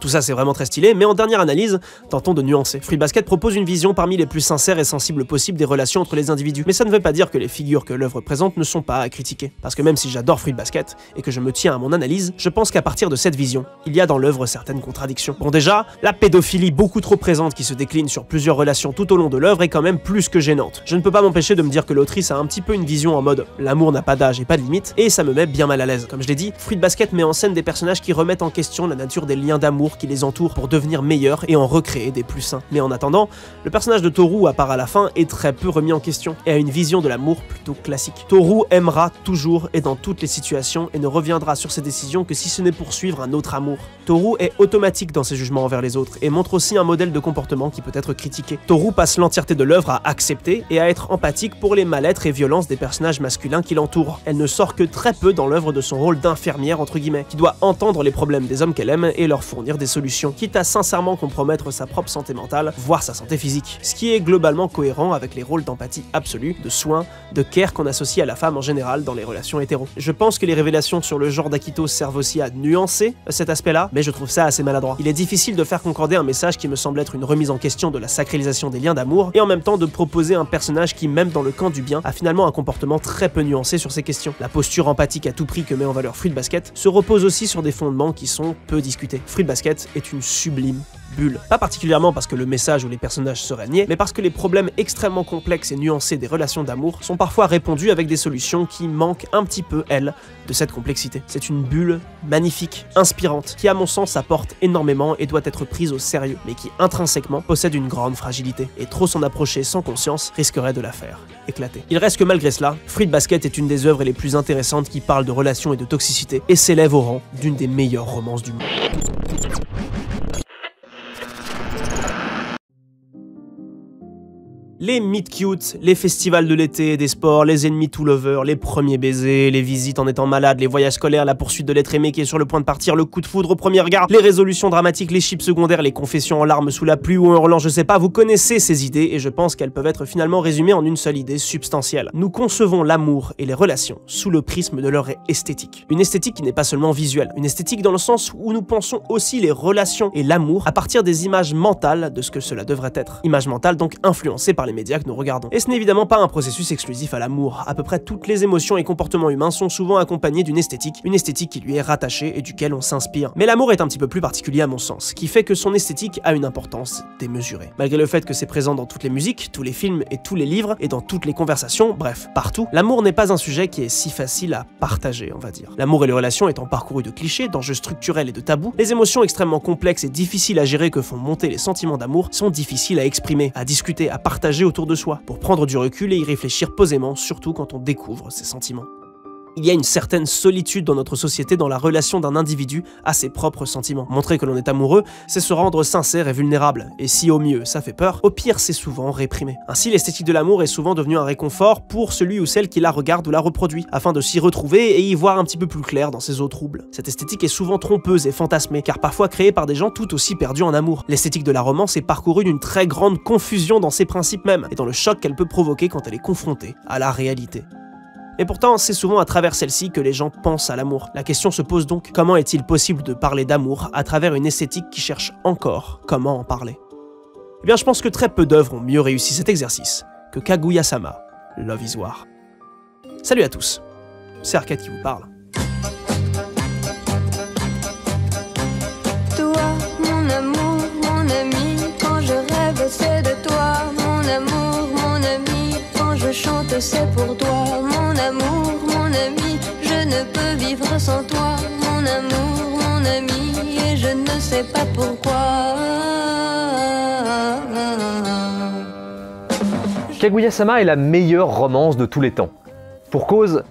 Tout ça c'est vraiment très stylé, mais en dernière analyse, tentons de nuancer. Free Basket propose une vision parmi les plus sincères et sensibles possibles des relations entre les individus, mais ça ne veut pas dire que les figures que l'œuvre présente ne sont pas à critiquer. Parce que même si j'adore Free Basket, et que je me tiens à mon analyse, je pense qu'à partir de cette vision, il y a dans l'œuvre certaines contradictions. Bon déjà, la pédophilie beaucoup trop présente qui se décline sur plusieurs relations tout au long de l'œuvre est quand même plus que gênante. Je ne peux pas m'empêcher de me dire que l'autrice a un petit peu une vision en mode l'amour n'a pas d'âge et pas de limite, et ça me met bien mal à l'aise. Comme je l'ai dit, Fruit Basket met en scène des personnages qui remettent en question la nature des liens d'amour qui les entoure pour devenir meilleurs et en recréer des plus sains. Mais en attendant, le personnage de Toru, à part à la fin, est très peu remis en question et a une vision de l'amour plutôt classique. Toru aimera toujours et dans toutes les situations et ne reviendra sur ses décisions que si ce n'est pour suivre un autre amour. Toru est automatique dans ses jugements envers les autres et montre aussi un modèle de comportement qui peut être critiqué. Toru passe l'entièreté de l'œuvre à accepter et à être empathique pour les mal-être et violences des personnages masculins qui l'entourent. Elle ne sort que très peu dans l'œuvre de son rôle d'infirmière entre guillemets, qui doit entendre les problèmes des hommes qu'elle aime et leur fournir des solutions, quitte à sincèrement compromettre sa propre santé mentale, voire sa santé physique. Ce qui est globalement cohérent avec les rôles d'empathie absolue, de soin, de care qu'on associe à la femme en général dans les relations hétéro. Je pense que les révélations sur le genre d'Akito servent aussi à nuancer cet aspect-là, mais je trouve ça assez maladroit. Il est difficile de faire concorder un message qui me semble être une remise en question de la sacralisation des liens d'amour, et en même temps de proposer un personnage qui, même dans le camp du bien, a finalement un comportement très peu nuancé sur ces questions. La posture empathique à tout prix que met en valeur Fruit Basket se repose aussi sur des fondements qui sont peu discutés. Fruit Basket est une sublime bulle. Pas particulièrement parce que le message ou les personnages seraient niais, mais parce que les problèmes extrêmement complexes et nuancés des relations d'amour sont parfois répondus avec des solutions qui manquent un petit peu, elles, de cette complexité. C'est une bulle magnifique, inspirante, qui à mon sens apporte énormément et doit être prise au sérieux, mais qui intrinsèquement possède une grande fragilité, et trop s'en approcher sans conscience risquerait de la faire éclater. Il reste que malgré cela, Fruit Basket est une des œuvres les plus intéressantes qui parle de relations et de toxicité, et s'élève au rang d'une des meilleures romances du monde. Les meet cute, les festivals de l'été, des sports, les ennemis tout lover, les premiers baisers, les visites en étant malade, les voyages scolaires, la poursuite de l'être aimé qui est sur le point de partir, le coup de foudre au premier regard, les résolutions dramatiques, les chips secondaires, les confessions en larmes sous la pluie ou en hurlant, je sais pas, vous connaissez ces idées et je pense qu'elles peuvent être finalement résumées en une seule idée substantielle. Nous concevons l'amour et les relations sous le prisme de leur esthétique. Une esthétique qui n'est pas seulement visuelle, une esthétique dans le sens où nous pensons aussi les relations et l'amour à partir des images mentales de ce que cela devrait être. Images mentales donc influencées par médias que nous regardons. Et ce n'est évidemment pas un processus exclusif à l'amour. À peu près toutes les émotions et comportements humains sont souvent accompagnés d'une esthétique, une esthétique qui lui est rattachée et duquel on s'inspire. Mais l'amour est un petit peu plus particulier à mon sens, qui fait que son esthétique a une importance démesurée. Malgré le fait que c'est présent dans toutes les musiques, tous les films et tous les livres, et dans toutes les conversations, bref, partout, l'amour n'est pas un sujet qui est si facile à partager, on va dire. L'amour et les relations étant parcourus de clichés, d'enjeux structurels et de tabous, les émotions extrêmement complexes et difficiles à gérer que font monter les sentiments d'amour sont difficiles à exprimer, à discuter, à partager autour de soi, pour prendre du recul et y réfléchir posément, surtout quand on découvre ses sentiments. Il y a une certaine solitude dans notre société dans la relation d'un individu à ses propres sentiments. Montrer que l'on est amoureux, c'est se rendre sincère et vulnérable, et si au mieux ça fait peur, au pire c'est souvent réprimé. Ainsi l'esthétique de l'amour est souvent devenue un réconfort pour celui ou celle qui la regarde ou la reproduit, afin de s'y retrouver et y voir un petit peu plus clair dans ses eaux troubles. Cette esthétique est souvent trompeuse et fantasmée, car parfois créée par des gens tout aussi perdus en amour. L'esthétique de la romance est parcourue d'une très grande confusion dans ses principes même, et dans le choc qu'elle peut provoquer quand elle est confrontée à la réalité. Et pourtant, c'est souvent à travers celle-ci que les gens pensent à l'amour. La question se pose donc, comment est-il possible de parler d'amour à travers une esthétique qui cherche encore comment en parler? Eh bien, je pense que très peu d'œuvres ont mieux réussi cet exercice que Kaguya-sama, Love is War. Salut à tous, c'est Arcade qui vous parle. C'est de toi, mon amour, mon ami, quand je chante, c'est pour toi, sans toi, mon amour, mon ami, et je ne sais pas pourquoi. Kaguya-sama est la meilleure romance de tous les temps. Pour cause,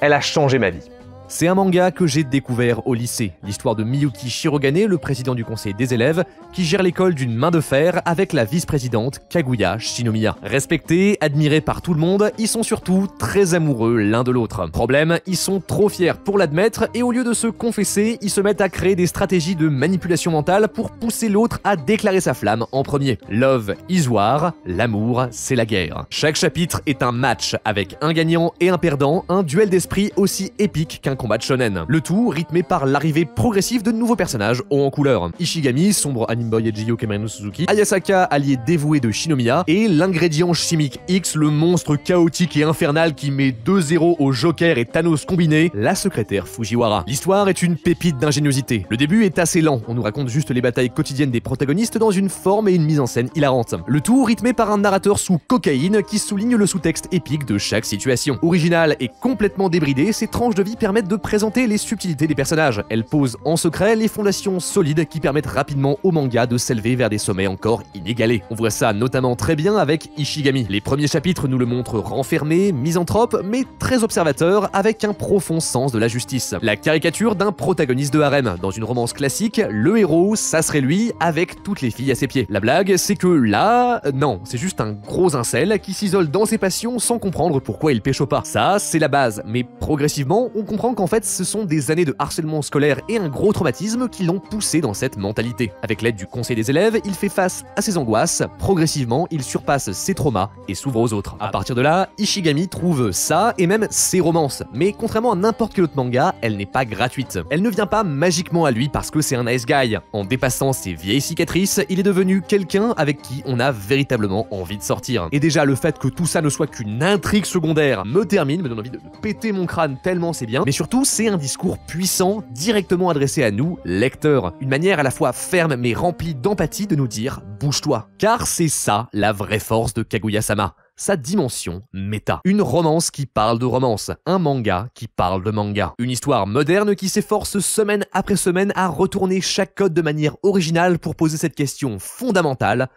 elle a changé ma vie. C'est un manga que j'ai découvert au lycée, l'histoire de Miyuki Shirogane, le président du conseil des élèves, qui gère l'école d'une main de fer avec la vice-présidente Kaguya Shinomiya. Respectés, admirés par tout le monde, ils sont surtout très amoureux l'un de l'autre. Problème, ils sont trop fiers pour l'admettre et au lieu de se confesser, ils se mettent à créer des stratégies de manipulation mentale pour pousser l'autre à déclarer sa flamme en premier. Love is war, l'amour c'est la guerre. Chaque chapitre est un match avec un gagnant et un perdant, un duel d'esprit aussi épique qu'un combat de shonen. Le tout rythmé par l'arrivée progressive de nouveaux personnages hauts en couleur. Ishigami, sombre anime boy Ejiyo Kamerino Suzuki, Ayasaka, allié dévoué de Shinomiya, et l'ingrédient chimique X, le monstre chaotique et infernal qui met 2-0 au Joker et Thanos combinés, la secrétaire Fujiwara. L'histoire est une pépite d'ingéniosité. Le début est assez lent, on nous raconte juste les batailles quotidiennes des protagonistes dans une forme et une mise en scène hilarante. Le tout rythmé par un narrateur sous cocaïne qui souligne le sous-texte épique de chaque situation. Original et complètement débridé, ces tranches de vie permettent de présenter les subtilités des personnages. Elle pose en secret les fondations solides qui permettent rapidement au manga de s'élever vers des sommets encore inégalés. On voit ça notamment très bien avec Ishigami. Les premiers chapitres nous le montrent renfermé, misanthrope, mais très observateur, avec un profond sens de la justice. La caricature d'un protagoniste de harem. Dans une romance classique, le héros, ça serait lui, avec toutes les filles à ses pieds. La blague, c'est que là, non, c'est juste un gros incel qui s'isole dans ses passions sans comprendre pourquoi il pêche pas. Ça, c'est la base, mais progressivement, on comprend qu'en fait, ce sont des années de harcèlement scolaire et un gros traumatisme qui l'ont poussé dans cette mentalité. Avec l'aide du conseil des élèves, il fait face à ses angoisses, progressivement, il surpasse ses traumas et s'ouvre aux autres. À partir de là, Ishigami trouve ça et même ses romances, mais contrairement à n'importe quel autre manga, elle n'est pas gratuite. Elle ne vient pas magiquement à lui parce que c'est un nice guy. En dépassant ses vieilles cicatrices, il est devenu quelqu'un avec qui on a véritablement envie de sortir. Et déjà, le fait que tout ça ne soit qu'une intrigue secondaire me termine, me donne envie de péter mon crâne tellement c'est bien. Mais surtout, c'est un discours puissant, directement adressé à nous, lecteurs. Une manière à la fois ferme mais remplie d'empathie de nous dire bouge-toi. Car c'est ça la vraie force de Kaguya-sama sa dimension méta. Une romance qui parle de romance, un manga qui parle de manga. Une histoire moderne qui s'efforce semaine après semaine à retourner chaque code de manière originale pour poser cette question fondamentale.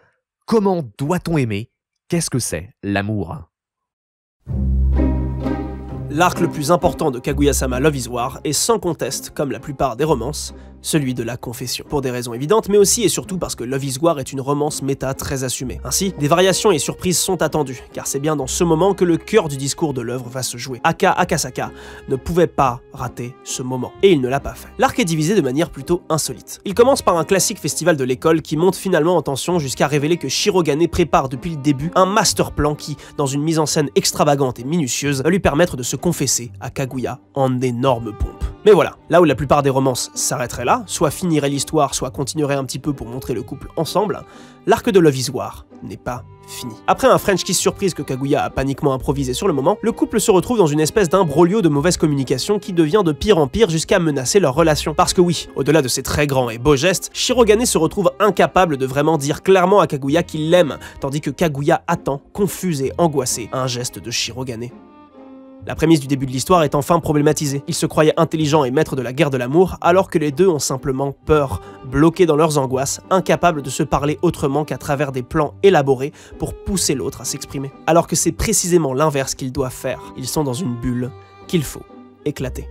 Comment doit-on aimer? Qu'est-ce que c'est l'amour? L'arc le plus important de Kaguya-sama Love is War est sans conteste, comme la plupart des romances, celui de la confession. Pour des raisons évidentes, mais aussi et surtout parce que Love is War est une romance méta très assumée. Ainsi, des variations et surprises sont attendues, car c'est bien dans ce moment que le cœur du discours de l'œuvre va se jouer. Aka Akasaka ne pouvait pas rater ce moment, et il ne l'a pas fait. L'arc est divisé de manière plutôt insolite. Il commence par un classique festival de l'école qui monte finalement en tension jusqu'à révéler que Shirogane prépare depuis le début un master plan qui, dans une mise en scène extravagante et minutieuse, va lui permettre de se confesser à Kaguya en énorme pompe. Mais voilà, là où la plupart des romances s'arrêteraient là, soit finirait l'histoire, soit continuerait un petit peu pour montrer le couple ensemble, l'arc de Love is n'est pas fini. Après un French kiss surprise que Kaguya a paniquement improvisé sur le moment, le couple se retrouve dans une espèce d'imbroglio de mauvaise communication qui devient de pire en pire jusqu'à menacer leur relation. Parce que oui, au-delà de ces très grands et beaux gestes, Shirogane se retrouve incapable de vraiment dire clairement à Kaguya qu'il l'aime, tandis que Kaguya attend, confuse et angoissé, un geste de Shirogane. La prémisse du début de l'histoire est enfin problématisée. Ils se croyaient intelligents et maîtres de la guerre de l'amour, alors que les deux ont simplement peur, bloqués dans leurs angoisses, incapables de se parler autrement qu'à travers des plans élaborés pour pousser l'autre à s'exprimer. Alors que c'est précisément l'inverse qu'ils doivent faire. Ils sont dans une bulle qu'il faut éclater.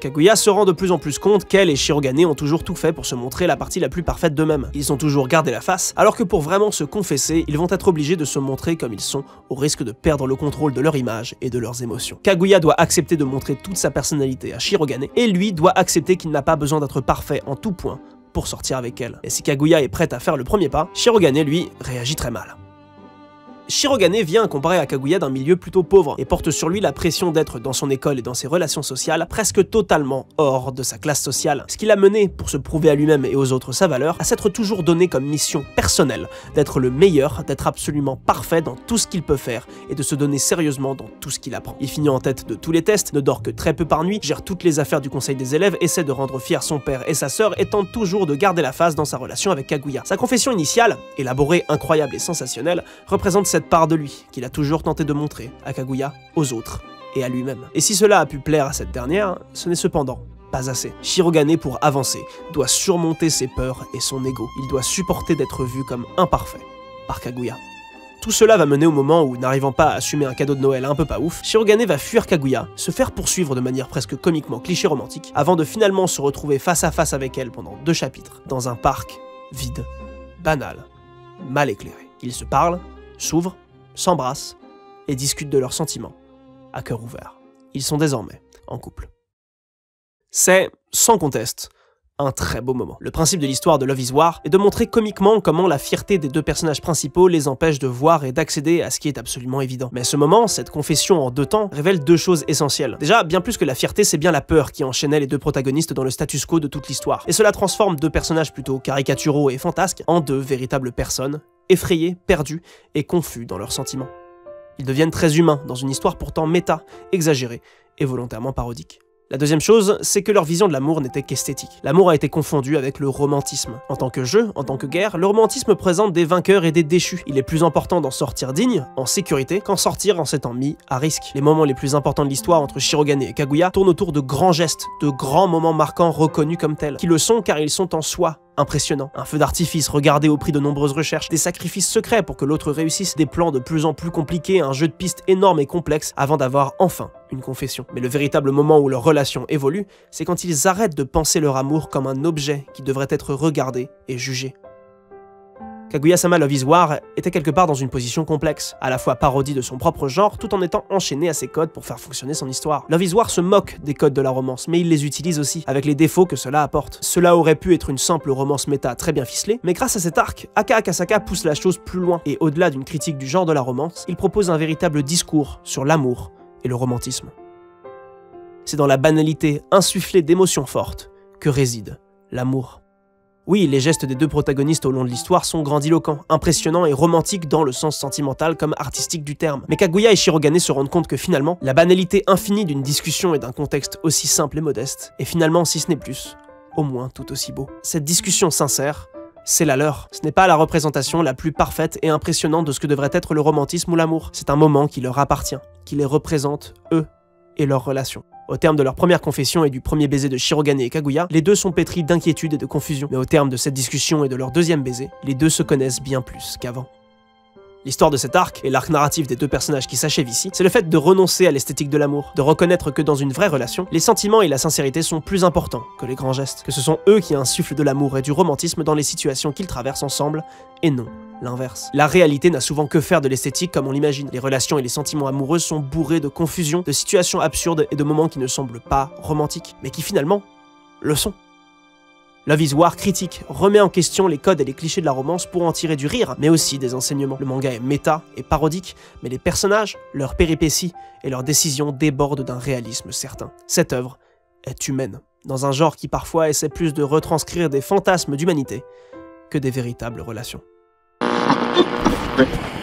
Kaguya se rend de plus en plus compte qu'elle et Shirogane ont toujours tout fait pour se montrer la partie la plus parfaite d'eux-mêmes. Ils ont toujours gardé la face, alors que pour vraiment se confesser, ils vont être obligés de se montrer comme ils sont, au risque de perdre le contrôle de leur image et de leurs émotions. Kaguya doit accepter de montrer toute sa personnalité à Shirogane, et lui doit accepter qu'il n'a pas besoin d'être parfait en tout point pour sortir avec elle. Et si Kaguya est prête à faire le premier pas, Shirogane, lui, réagit très mal. Shirogane vient comparé à Kaguya d'un milieu plutôt pauvre et porte sur lui la pression d'être dans son école et dans ses relations sociales presque totalement hors de sa classe sociale, ce qui l'a mené, pour se prouver à lui-même et aux autres sa valeur, à s'être toujours donné comme mission personnelle d'être le meilleur, d'être absolument parfait dans tout ce qu'il peut faire et de se donner sérieusement dans tout ce qu'il apprend. Il finit en tête de tous les tests, ne dort que très peu par nuit, gère toutes les affaires du conseil des élèves, essaie de rendre fier son père et sa sœur et tente toujours de garder la face dans sa relation avec Kaguya. Sa confession initiale, élaborée, incroyable et sensationnelle, représente cette part de lui qu'il a toujours tenté de montrer à Kaguya, aux autres et à lui-même. Et si cela a pu plaire à cette dernière, ce n'est cependant pas assez. Shirogane, pour avancer, doit surmonter ses peurs et son ego. Il doit supporter d'être vu comme imparfait par Kaguya. Tout cela va mener au moment où, n'arrivant pas à assumer un cadeau de Noël un peu pas ouf, Shirogane va fuir Kaguya, se faire poursuivre de manière presque comiquement cliché romantique, avant de finalement se retrouver face à face avec elle pendant deux chapitres, dans un parc vide, banal, mal éclairé. Ils se parlent, s'ouvrent, s'embrassent et discutent de leurs sentiments, à cœur ouvert. Ils sont désormais en couple. C'est, sans conteste, un très beau moment. Le principe de l'histoire de Love is War est de montrer comiquement comment la fierté des deux personnages principaux les empêche de voir et d'accéder à ce qui est absolument évident. Mais ce moment, cette confession en deux temps révèle deux choses essentielles. Déjà, bien plus que la fierté, c'est bien la peur qui enchaînait les deux protagonistes dans le status quo de toute l'histoire. Et cela transforme deux personnages plutôt caricaturaux et fantasques en deux véritables personnes, effrayés, perdus et confus dans leurs sentiments. Ils deviennent très humains dans une histoire pourtant méta, exagérée et volontairement parodique. La deuxième chose, c'est que leur vision de l'amour n'était qu'esthétique. L'amour a été confondu avec le romantisme. En tant que jeu, en tant que guerre, le romantisme présente des vainqueurs et des déchus. Il est plus important d'en sortir digne, en sécurité, qu'en sortir en s'étant mis à risque. Les moments les plus importants de l'histoire entre Shirogane et Kaguya tournent autour de grands gestes, de grands moments marquants reconnus comme tels, qui le sont car ils sont en soi impressionnant. Un feu d'artifice regardé au prix de nombreuses recherches, des sacrifices secrets pour que l'autre réussisse, des plans de plus en plus compliqués, un jeu de pistes énorme et complexe avant d'avoir enfin une confession. Mais le véritable moment où leur relation évolue, c'est quand ils arrêtent de penser leur amour comme un objet qui devrait être regardé et jugé. Kaguya-sama Love is était quelque part dans une position complexe, à la fois parodie de son propre genre tout en étant enchaîné à ses codes pour faire fonctionner son histoire. Love is se moque des codes de la romance, mais il les utilise aussi, avec les défauts que cela apporte. Cela aurait pu être une simple romance méta très bien ficelée, mais grâce à cet arc, Aka Akasaka pousse la chose plus loin, et au-delà d'une critique du genre de la romance, il propose un véritable discours sur l'amour et le romantisme. C'est dans la banalité insufflée d'émotions fortes que réside l'amour. Oui, les gestes des deux protagonistes au long de l'histoire sont grandiloquents, impressionnants et romantiques dans le sens sentimental comme artistique du terme. Mais Kaguya et Shirogane se rendent compte que finalement, la banalité infinie d'une discussion et d'un contexte aussi simple et modeste est finalement, si ce n'est plus, au moins tout aussi beau. Cette discussion sincère, c'est la leur. Ce n'est pas la représentation la plus parfaite et impressionnante de ce que devrait être le romantisme ou l'amour. C'est un moment qui leur appartient, qui les représente, eux, et leur relation. Au terme de leur première confession et du premier baiser de Shirogane et Kaguya, les deux sont pétris d'inquiétude et de confusion. Mais au terme de cette discussion et de leur deuxième baiser, les deux se connaissent bien plus qu'avant. L'histoire de cet arc, et l'arc narratif des deux personnages qui s'achèvent ici, c'est le fait de renoncer à l'esthétique de l'amour, de reconnaître que dans une vraie relation, les sentiments et la sincérité sont plus importants que les grands gestes, que ce sont eux qui insufflent de l'amour et du romantisme dans les situations qu'ils traversent ensemble, et non l'inverse. La réalité n'a souvent que faire de l'esthétique comme on l'imagine. Les relations et les sentiments amoureux sont bourrés de confusion, de situations absurdes et de moments qui ne semblent pas romantiques, mais qui finalement le sont. Love critique, remet en question les codes et les clichés de la romance pour en tirer du rire, mais aussi des enseignements. Le manga est méta et parodique, mais les personnages, leurs péripéties et leurs décisions débordent d'un réalisme certain. Cette œuvre est humaine, dans un genre qui parfois essaie plus de retranscrire des fantasmes d'humanité que des véritables relations.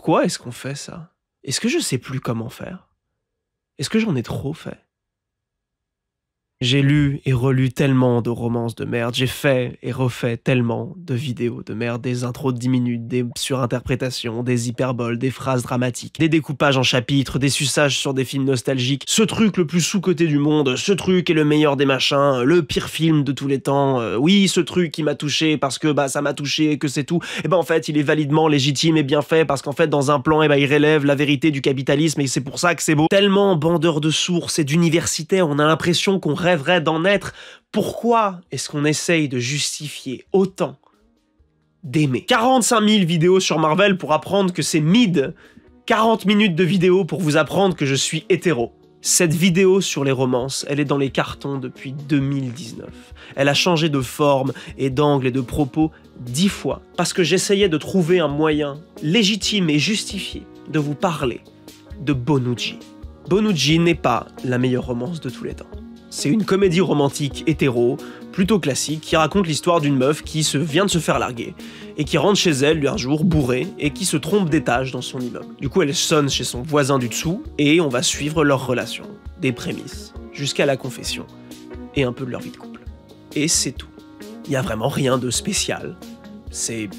Pourquoi est-ce qu'on fait ça? Est-ce que je sais plus comment faire? Est-ce que j'en ai trop fait? J'ai lu et relu tellement de romances de merde, j'ai fait et refait tellement de vidéos de merde, des intros de 10 minutes, des surinterprétations, des hyperboles, des phrases dramatiques, des découpages en chapitres, des suçages sur des films nostalgiques, ce truc le plus sous-coté du monde, ce truc est le meilleur des machins, le pire film de tous les temps, euh, oui, ce truc qui m'a touché parce que bah ça m'a touché et que c'est tout, et ben en fait il est validement légitime et bien fait parce qu'en fait dans un plan et ben il relève la vérité du capitalisme et c'est pour ça que c'est beau. Tellement bandeur de sources et d'universitaires, on a l'impression qu'on rêverait d'en être. Pourquoi est-ce qu'on essaye de justifier autant d'aimer? 45 000 vidéos sur Marvel pour apprendre que c'est mid. 40 minutes de vidéo pour vous apprendre que je suis hétéro. Cette vidéo sur les romances, elle est dans les cartons depuis 2019. Elle a changé de forme et d'angle et de propos dix fois parce que j'essayais de trouver un moyen légitime et justifié de vous parler de Bonucci. Bonucci n'est pas la meilleure romance de tous les temps. C'est une comédie romantique hétéro, plutôt classique, qui raconte l'histoire d'une meuf qui se vient de se faire larguer, et qui rentre chez elle un jour bourrée, et qui se trompe d'étage dans son immeuble. Du coup, elle sonne chez son voisin du dessous, et on va suivre leur relation, des prémices, jusqu'à la confession, et un peu de leur vie de couple. Et c'est tout. Il y a vraiment rien de spécial. C'est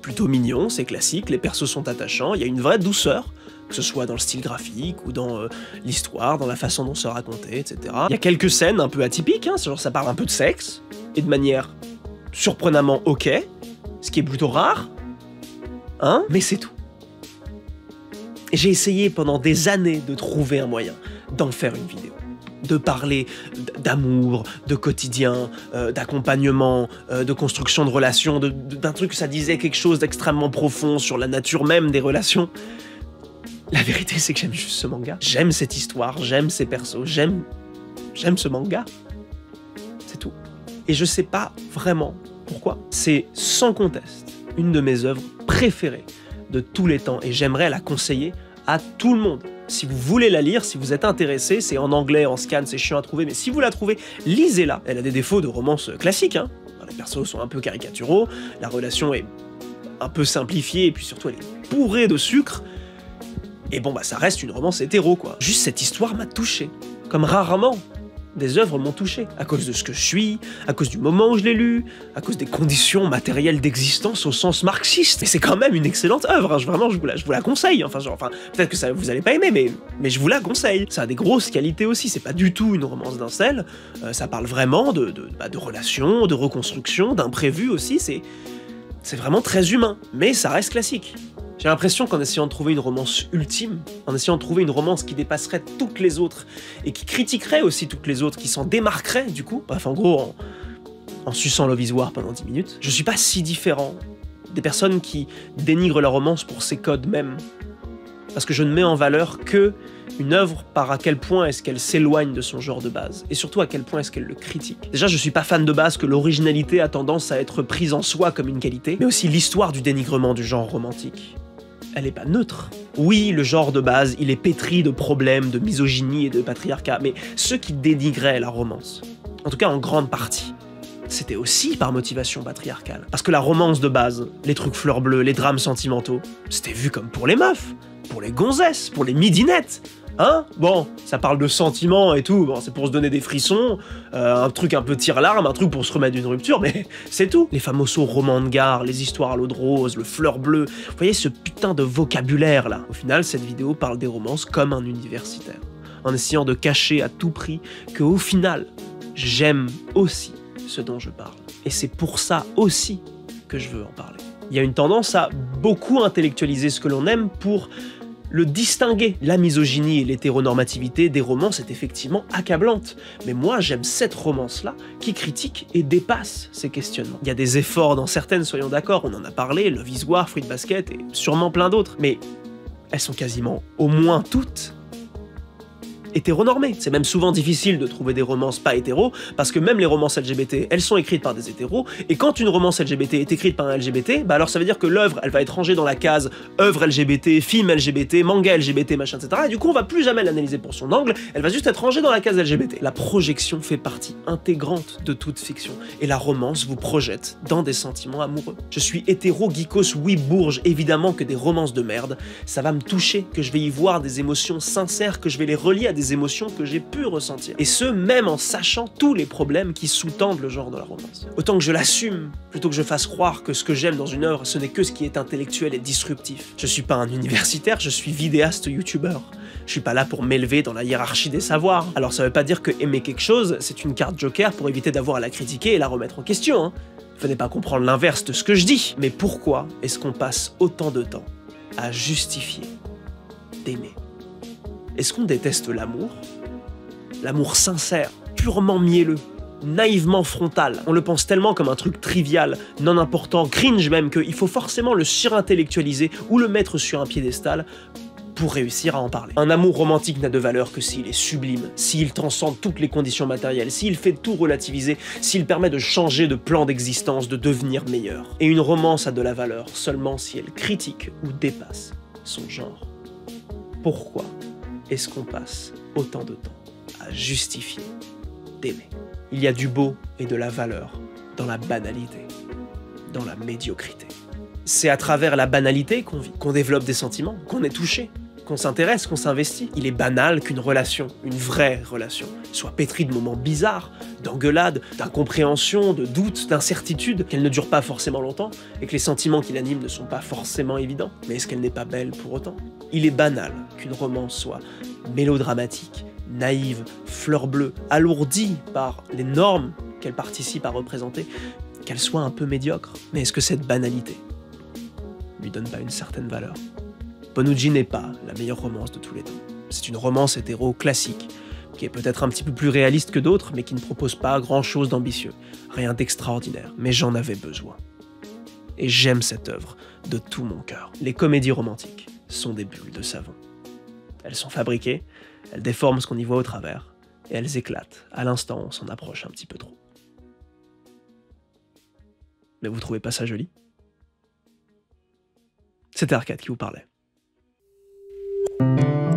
plutôt mignon, c'est classique, les persos sont attachants, il y a une vraie douceur, que ce soit dans le style graphique ou dans euh, l'histoire, dans la façon dont c'est raconté, etc. Il y a quelques scènes un peu atypiques, hein, ça parle un peu de sexe, et de manière surprenamment ok, ce qui est plutôt rare, hein, mais c'est tout. J'ai essayé pendant des années de trouver un moyen d'en faire une vidéo de parler d'amour, de quotidien, euh, d'accompagnement, euh, de construction de relations, d'un truc que ça disait quelque chose d'extrêmement profond sur la nature même des relations. La vérité, c'est que j'aime juste ce manga. J'aime cette histoire, j'aime ces persos, j'aime. J'aime ce manga. C'est tout. Et je sais pas vraiment pourquoi. C'est sans conteste une de mes œuvres préférées de tous les temps et j'aimerais la conseiller à tout le monde. Si vous voulez la lire, si vous êtes intéressé, c'est en anglais, en scan, c'est chiant à trouver, mais si vous la trouvez, lisez-la. Elle a des défauts de romance classique, hein. Les persos sont un peu caricaturaux, la relation est un peu simplifiée, et puis surtout elle est bourrée de sucre. Et bon, bah ça reste une romance hétéro, quoi. Juste cette histoire m'a touché. Comme rarement des œuvres m'ont touché. À cause de ce que je suis, à cause du moment où je l'ai lu, à cause des conditions matérielles d'existence au sens marxiste. Et c'est quand même une excellente œuvre, hein. Vraiment, je vous la, conseille. Enfin, enfin peut-être que ça, vous allez pas aimer, mais, je vous la conseille. Ça a des grosses qualités aussi, c'est pas du tout une romance d'incel. Euh, ça parle vraiment de, de, bah, de relations, de reconstruction, d'imprévus aussi. C'est, c'est vraiment très humain, mais ça reste classique. J'ai l'impression qu'en essayant de trouver une romance ultime, en essayant de trouver une romance qui dépasserait toutes les autres et qui critiquerait aussi toutes les autres, qui s'en démarquerait du coup, bref en gros en, suçant Love War pendant 10 minutes, je suis pas si différent des personnes qui dénigrent la romance pour ses codes même. Parce que je ne mets en valeur que une œuvre par à quel point est-ce qu'elle s'éloigne de son genre de base, et surtout à quel point est-ce qu'elle le critique. Déjà, je suis pas fan de base que l'originalité a tendance à être prise en soi comme une qualité, mais aussi l'histoire du dénigrement du genre romantique elle est pas neutre. Oui, le genre de base, il est pétri de problèmes, de misogynie et de patriarcat, mais ceux qui dénigraient la romance, en tout cas en grande partie, c'était aussi par motivation patriarcale. Parce que la romance de base, les trucs fleurs bleues, les drames sentimentaux, c'était vu comme pour les meufs, pour les gonzesses, pour les midinettes. Hein Bon, ça parle de sentiments et tout, c'est pour se donner des frissons, euh, un truc un peu tire-larme, un truc pour se remettre d'une rupture, mais c'est tout. Les famosos romans de gare, les histoires à l'eau de rose, le fleur bleu, vous voyez ce putain de vocabulaire là. Au final, cette vidéo parle des romances comme un universitaire, en essayant de cacher à tout prix que au final, j'aime aussi ce dont je parle. Et c'est pour ça aussi que je veux en parler. Il y a une tendance à beaucoup intellectualiser ce que l'on aime pour le distinguer. La misogynie et l'hétéronormativité des romances est effectivement accablante. Mais moi, j'aime cette romance-là qui critique et dépasse ces questionnements. Il y a des efforts dans certaines, soyons d'accord, on en a parlé, Love is War, Fruit Basket et sûrement plein d'autres. Mais elles sont quasiment au moins toutes hétéronormées. C'est même souvent difficile de trouver des romances pas hétéros, parce que même les romances LGBT, elles sont écrites par des hétéros, et quand une romance LGBT est écrite par un LGBT, bah alors ça veut dire que l'œuvre, elle va être rangée dans la case œuvre LGBT, film LGBT, manga LGBT, machin, etc. Et du coup, on va plus jamais l'analyser pour son angle, elle va juste être rangée dans la case LGBT. La projection fait partie intégrante de toute fiction, et la romance vous projette dans des sentiments amoureux. Je suis hétéro, geekos, oui, bourge, évidemment que des romances de merde, ça va me toucher, que je vais y voir des émotions sincères, que je vais les relier à des émotions que j'ai pu ressentir. Et ce, même en sachant tous les problèmes qui sous-tendent le genre de la romance. Autant que je l'assume, plutôt que je fasse croire que ce que j'aime dans une œuvre, ce n'est que ce qui est intellectuel et disruptif. Je suis pas un universitaire, je suis vidéaste youtubeur. Je suis pas là pour m'élever dans la hiérarchie des savoirs. Alors ça veut pas dire que aimer quelque chose, c'est une carte joker pour éviter d'avoir à la critiquer et la remettre en question. Hein. Venez pas comprendre l'inverse de ce que je dis. Mais pourquoi est-ce qu'on passe autant de temps à justifier d'aimer Est-ce qu'on déteste l'amour? L'amour sincère, purement mielleux, naïvement frontal. On le pense tellement comme un truc trivial, non important, cringe même, qu'il faut forcément le surintellectualiser ou le mettre sur un piédestal pour réussir à en parler. Un amour romantique n'a de valeur que s'il est sublime, s'il transcende toutes les conditions matérielles, s'il fait tout relativiser, s'il permet de changer de plan d'existence, de devenir meilleur. Et une romance a de la valeur seulement si elle critique ou dépasse son genre. Pourquoi? Est-ce qu'on passe autant de temps à justifier d'aimer? Il y a du beau et de la valeur dans la banalité, dans la médiocrité. C'est à travers la banalité qu'on vit, qu'on développe des sentiments, qu'on est touché, qu'on s'intéresse, qu'on s'investit. Il est banal qu'une relation, une vraie relation, soit pétrie de moments bizarres, d'engueulades, d'incompréhension, de doutes, d'incertitudes, qu'elle ne dure pas forcément longtemps, et que les sentiments qui l'animent ne sont pas forcément évidents. Mais est-ce qu'elle n'est pas belle pour autant? Il est banal qu'une romance soit mélodramatique, naïve, fleur bleue, alourdie par les normes qu'elle participe à représenter, qu'elle soit un peu médiocre. Mais est-ce que cette banalité lui donne pas une certaine valeur? Bonucci n'est pas la meilleure romance de tous les temps. C'est une romance hétéro classique, qui est peut-être un petit peu plus réaliste que d'autres, mais qui ne propose pas grand-chose d'ambitieux, rien d'extraordinaire. Mais j'en avais besoin. Et j'aime cette œuvre de tout mon cœur. Les comédies romantiques sont des bulles de savon. Elles sont fabriquées, elles déforment ce qu'on y voit au travers, et elles éclatent à l'instant on s'en approche un petit peu trop. Mais vous trouvez pas ça joli? C'était Arcade qui vous parlait. Thank you.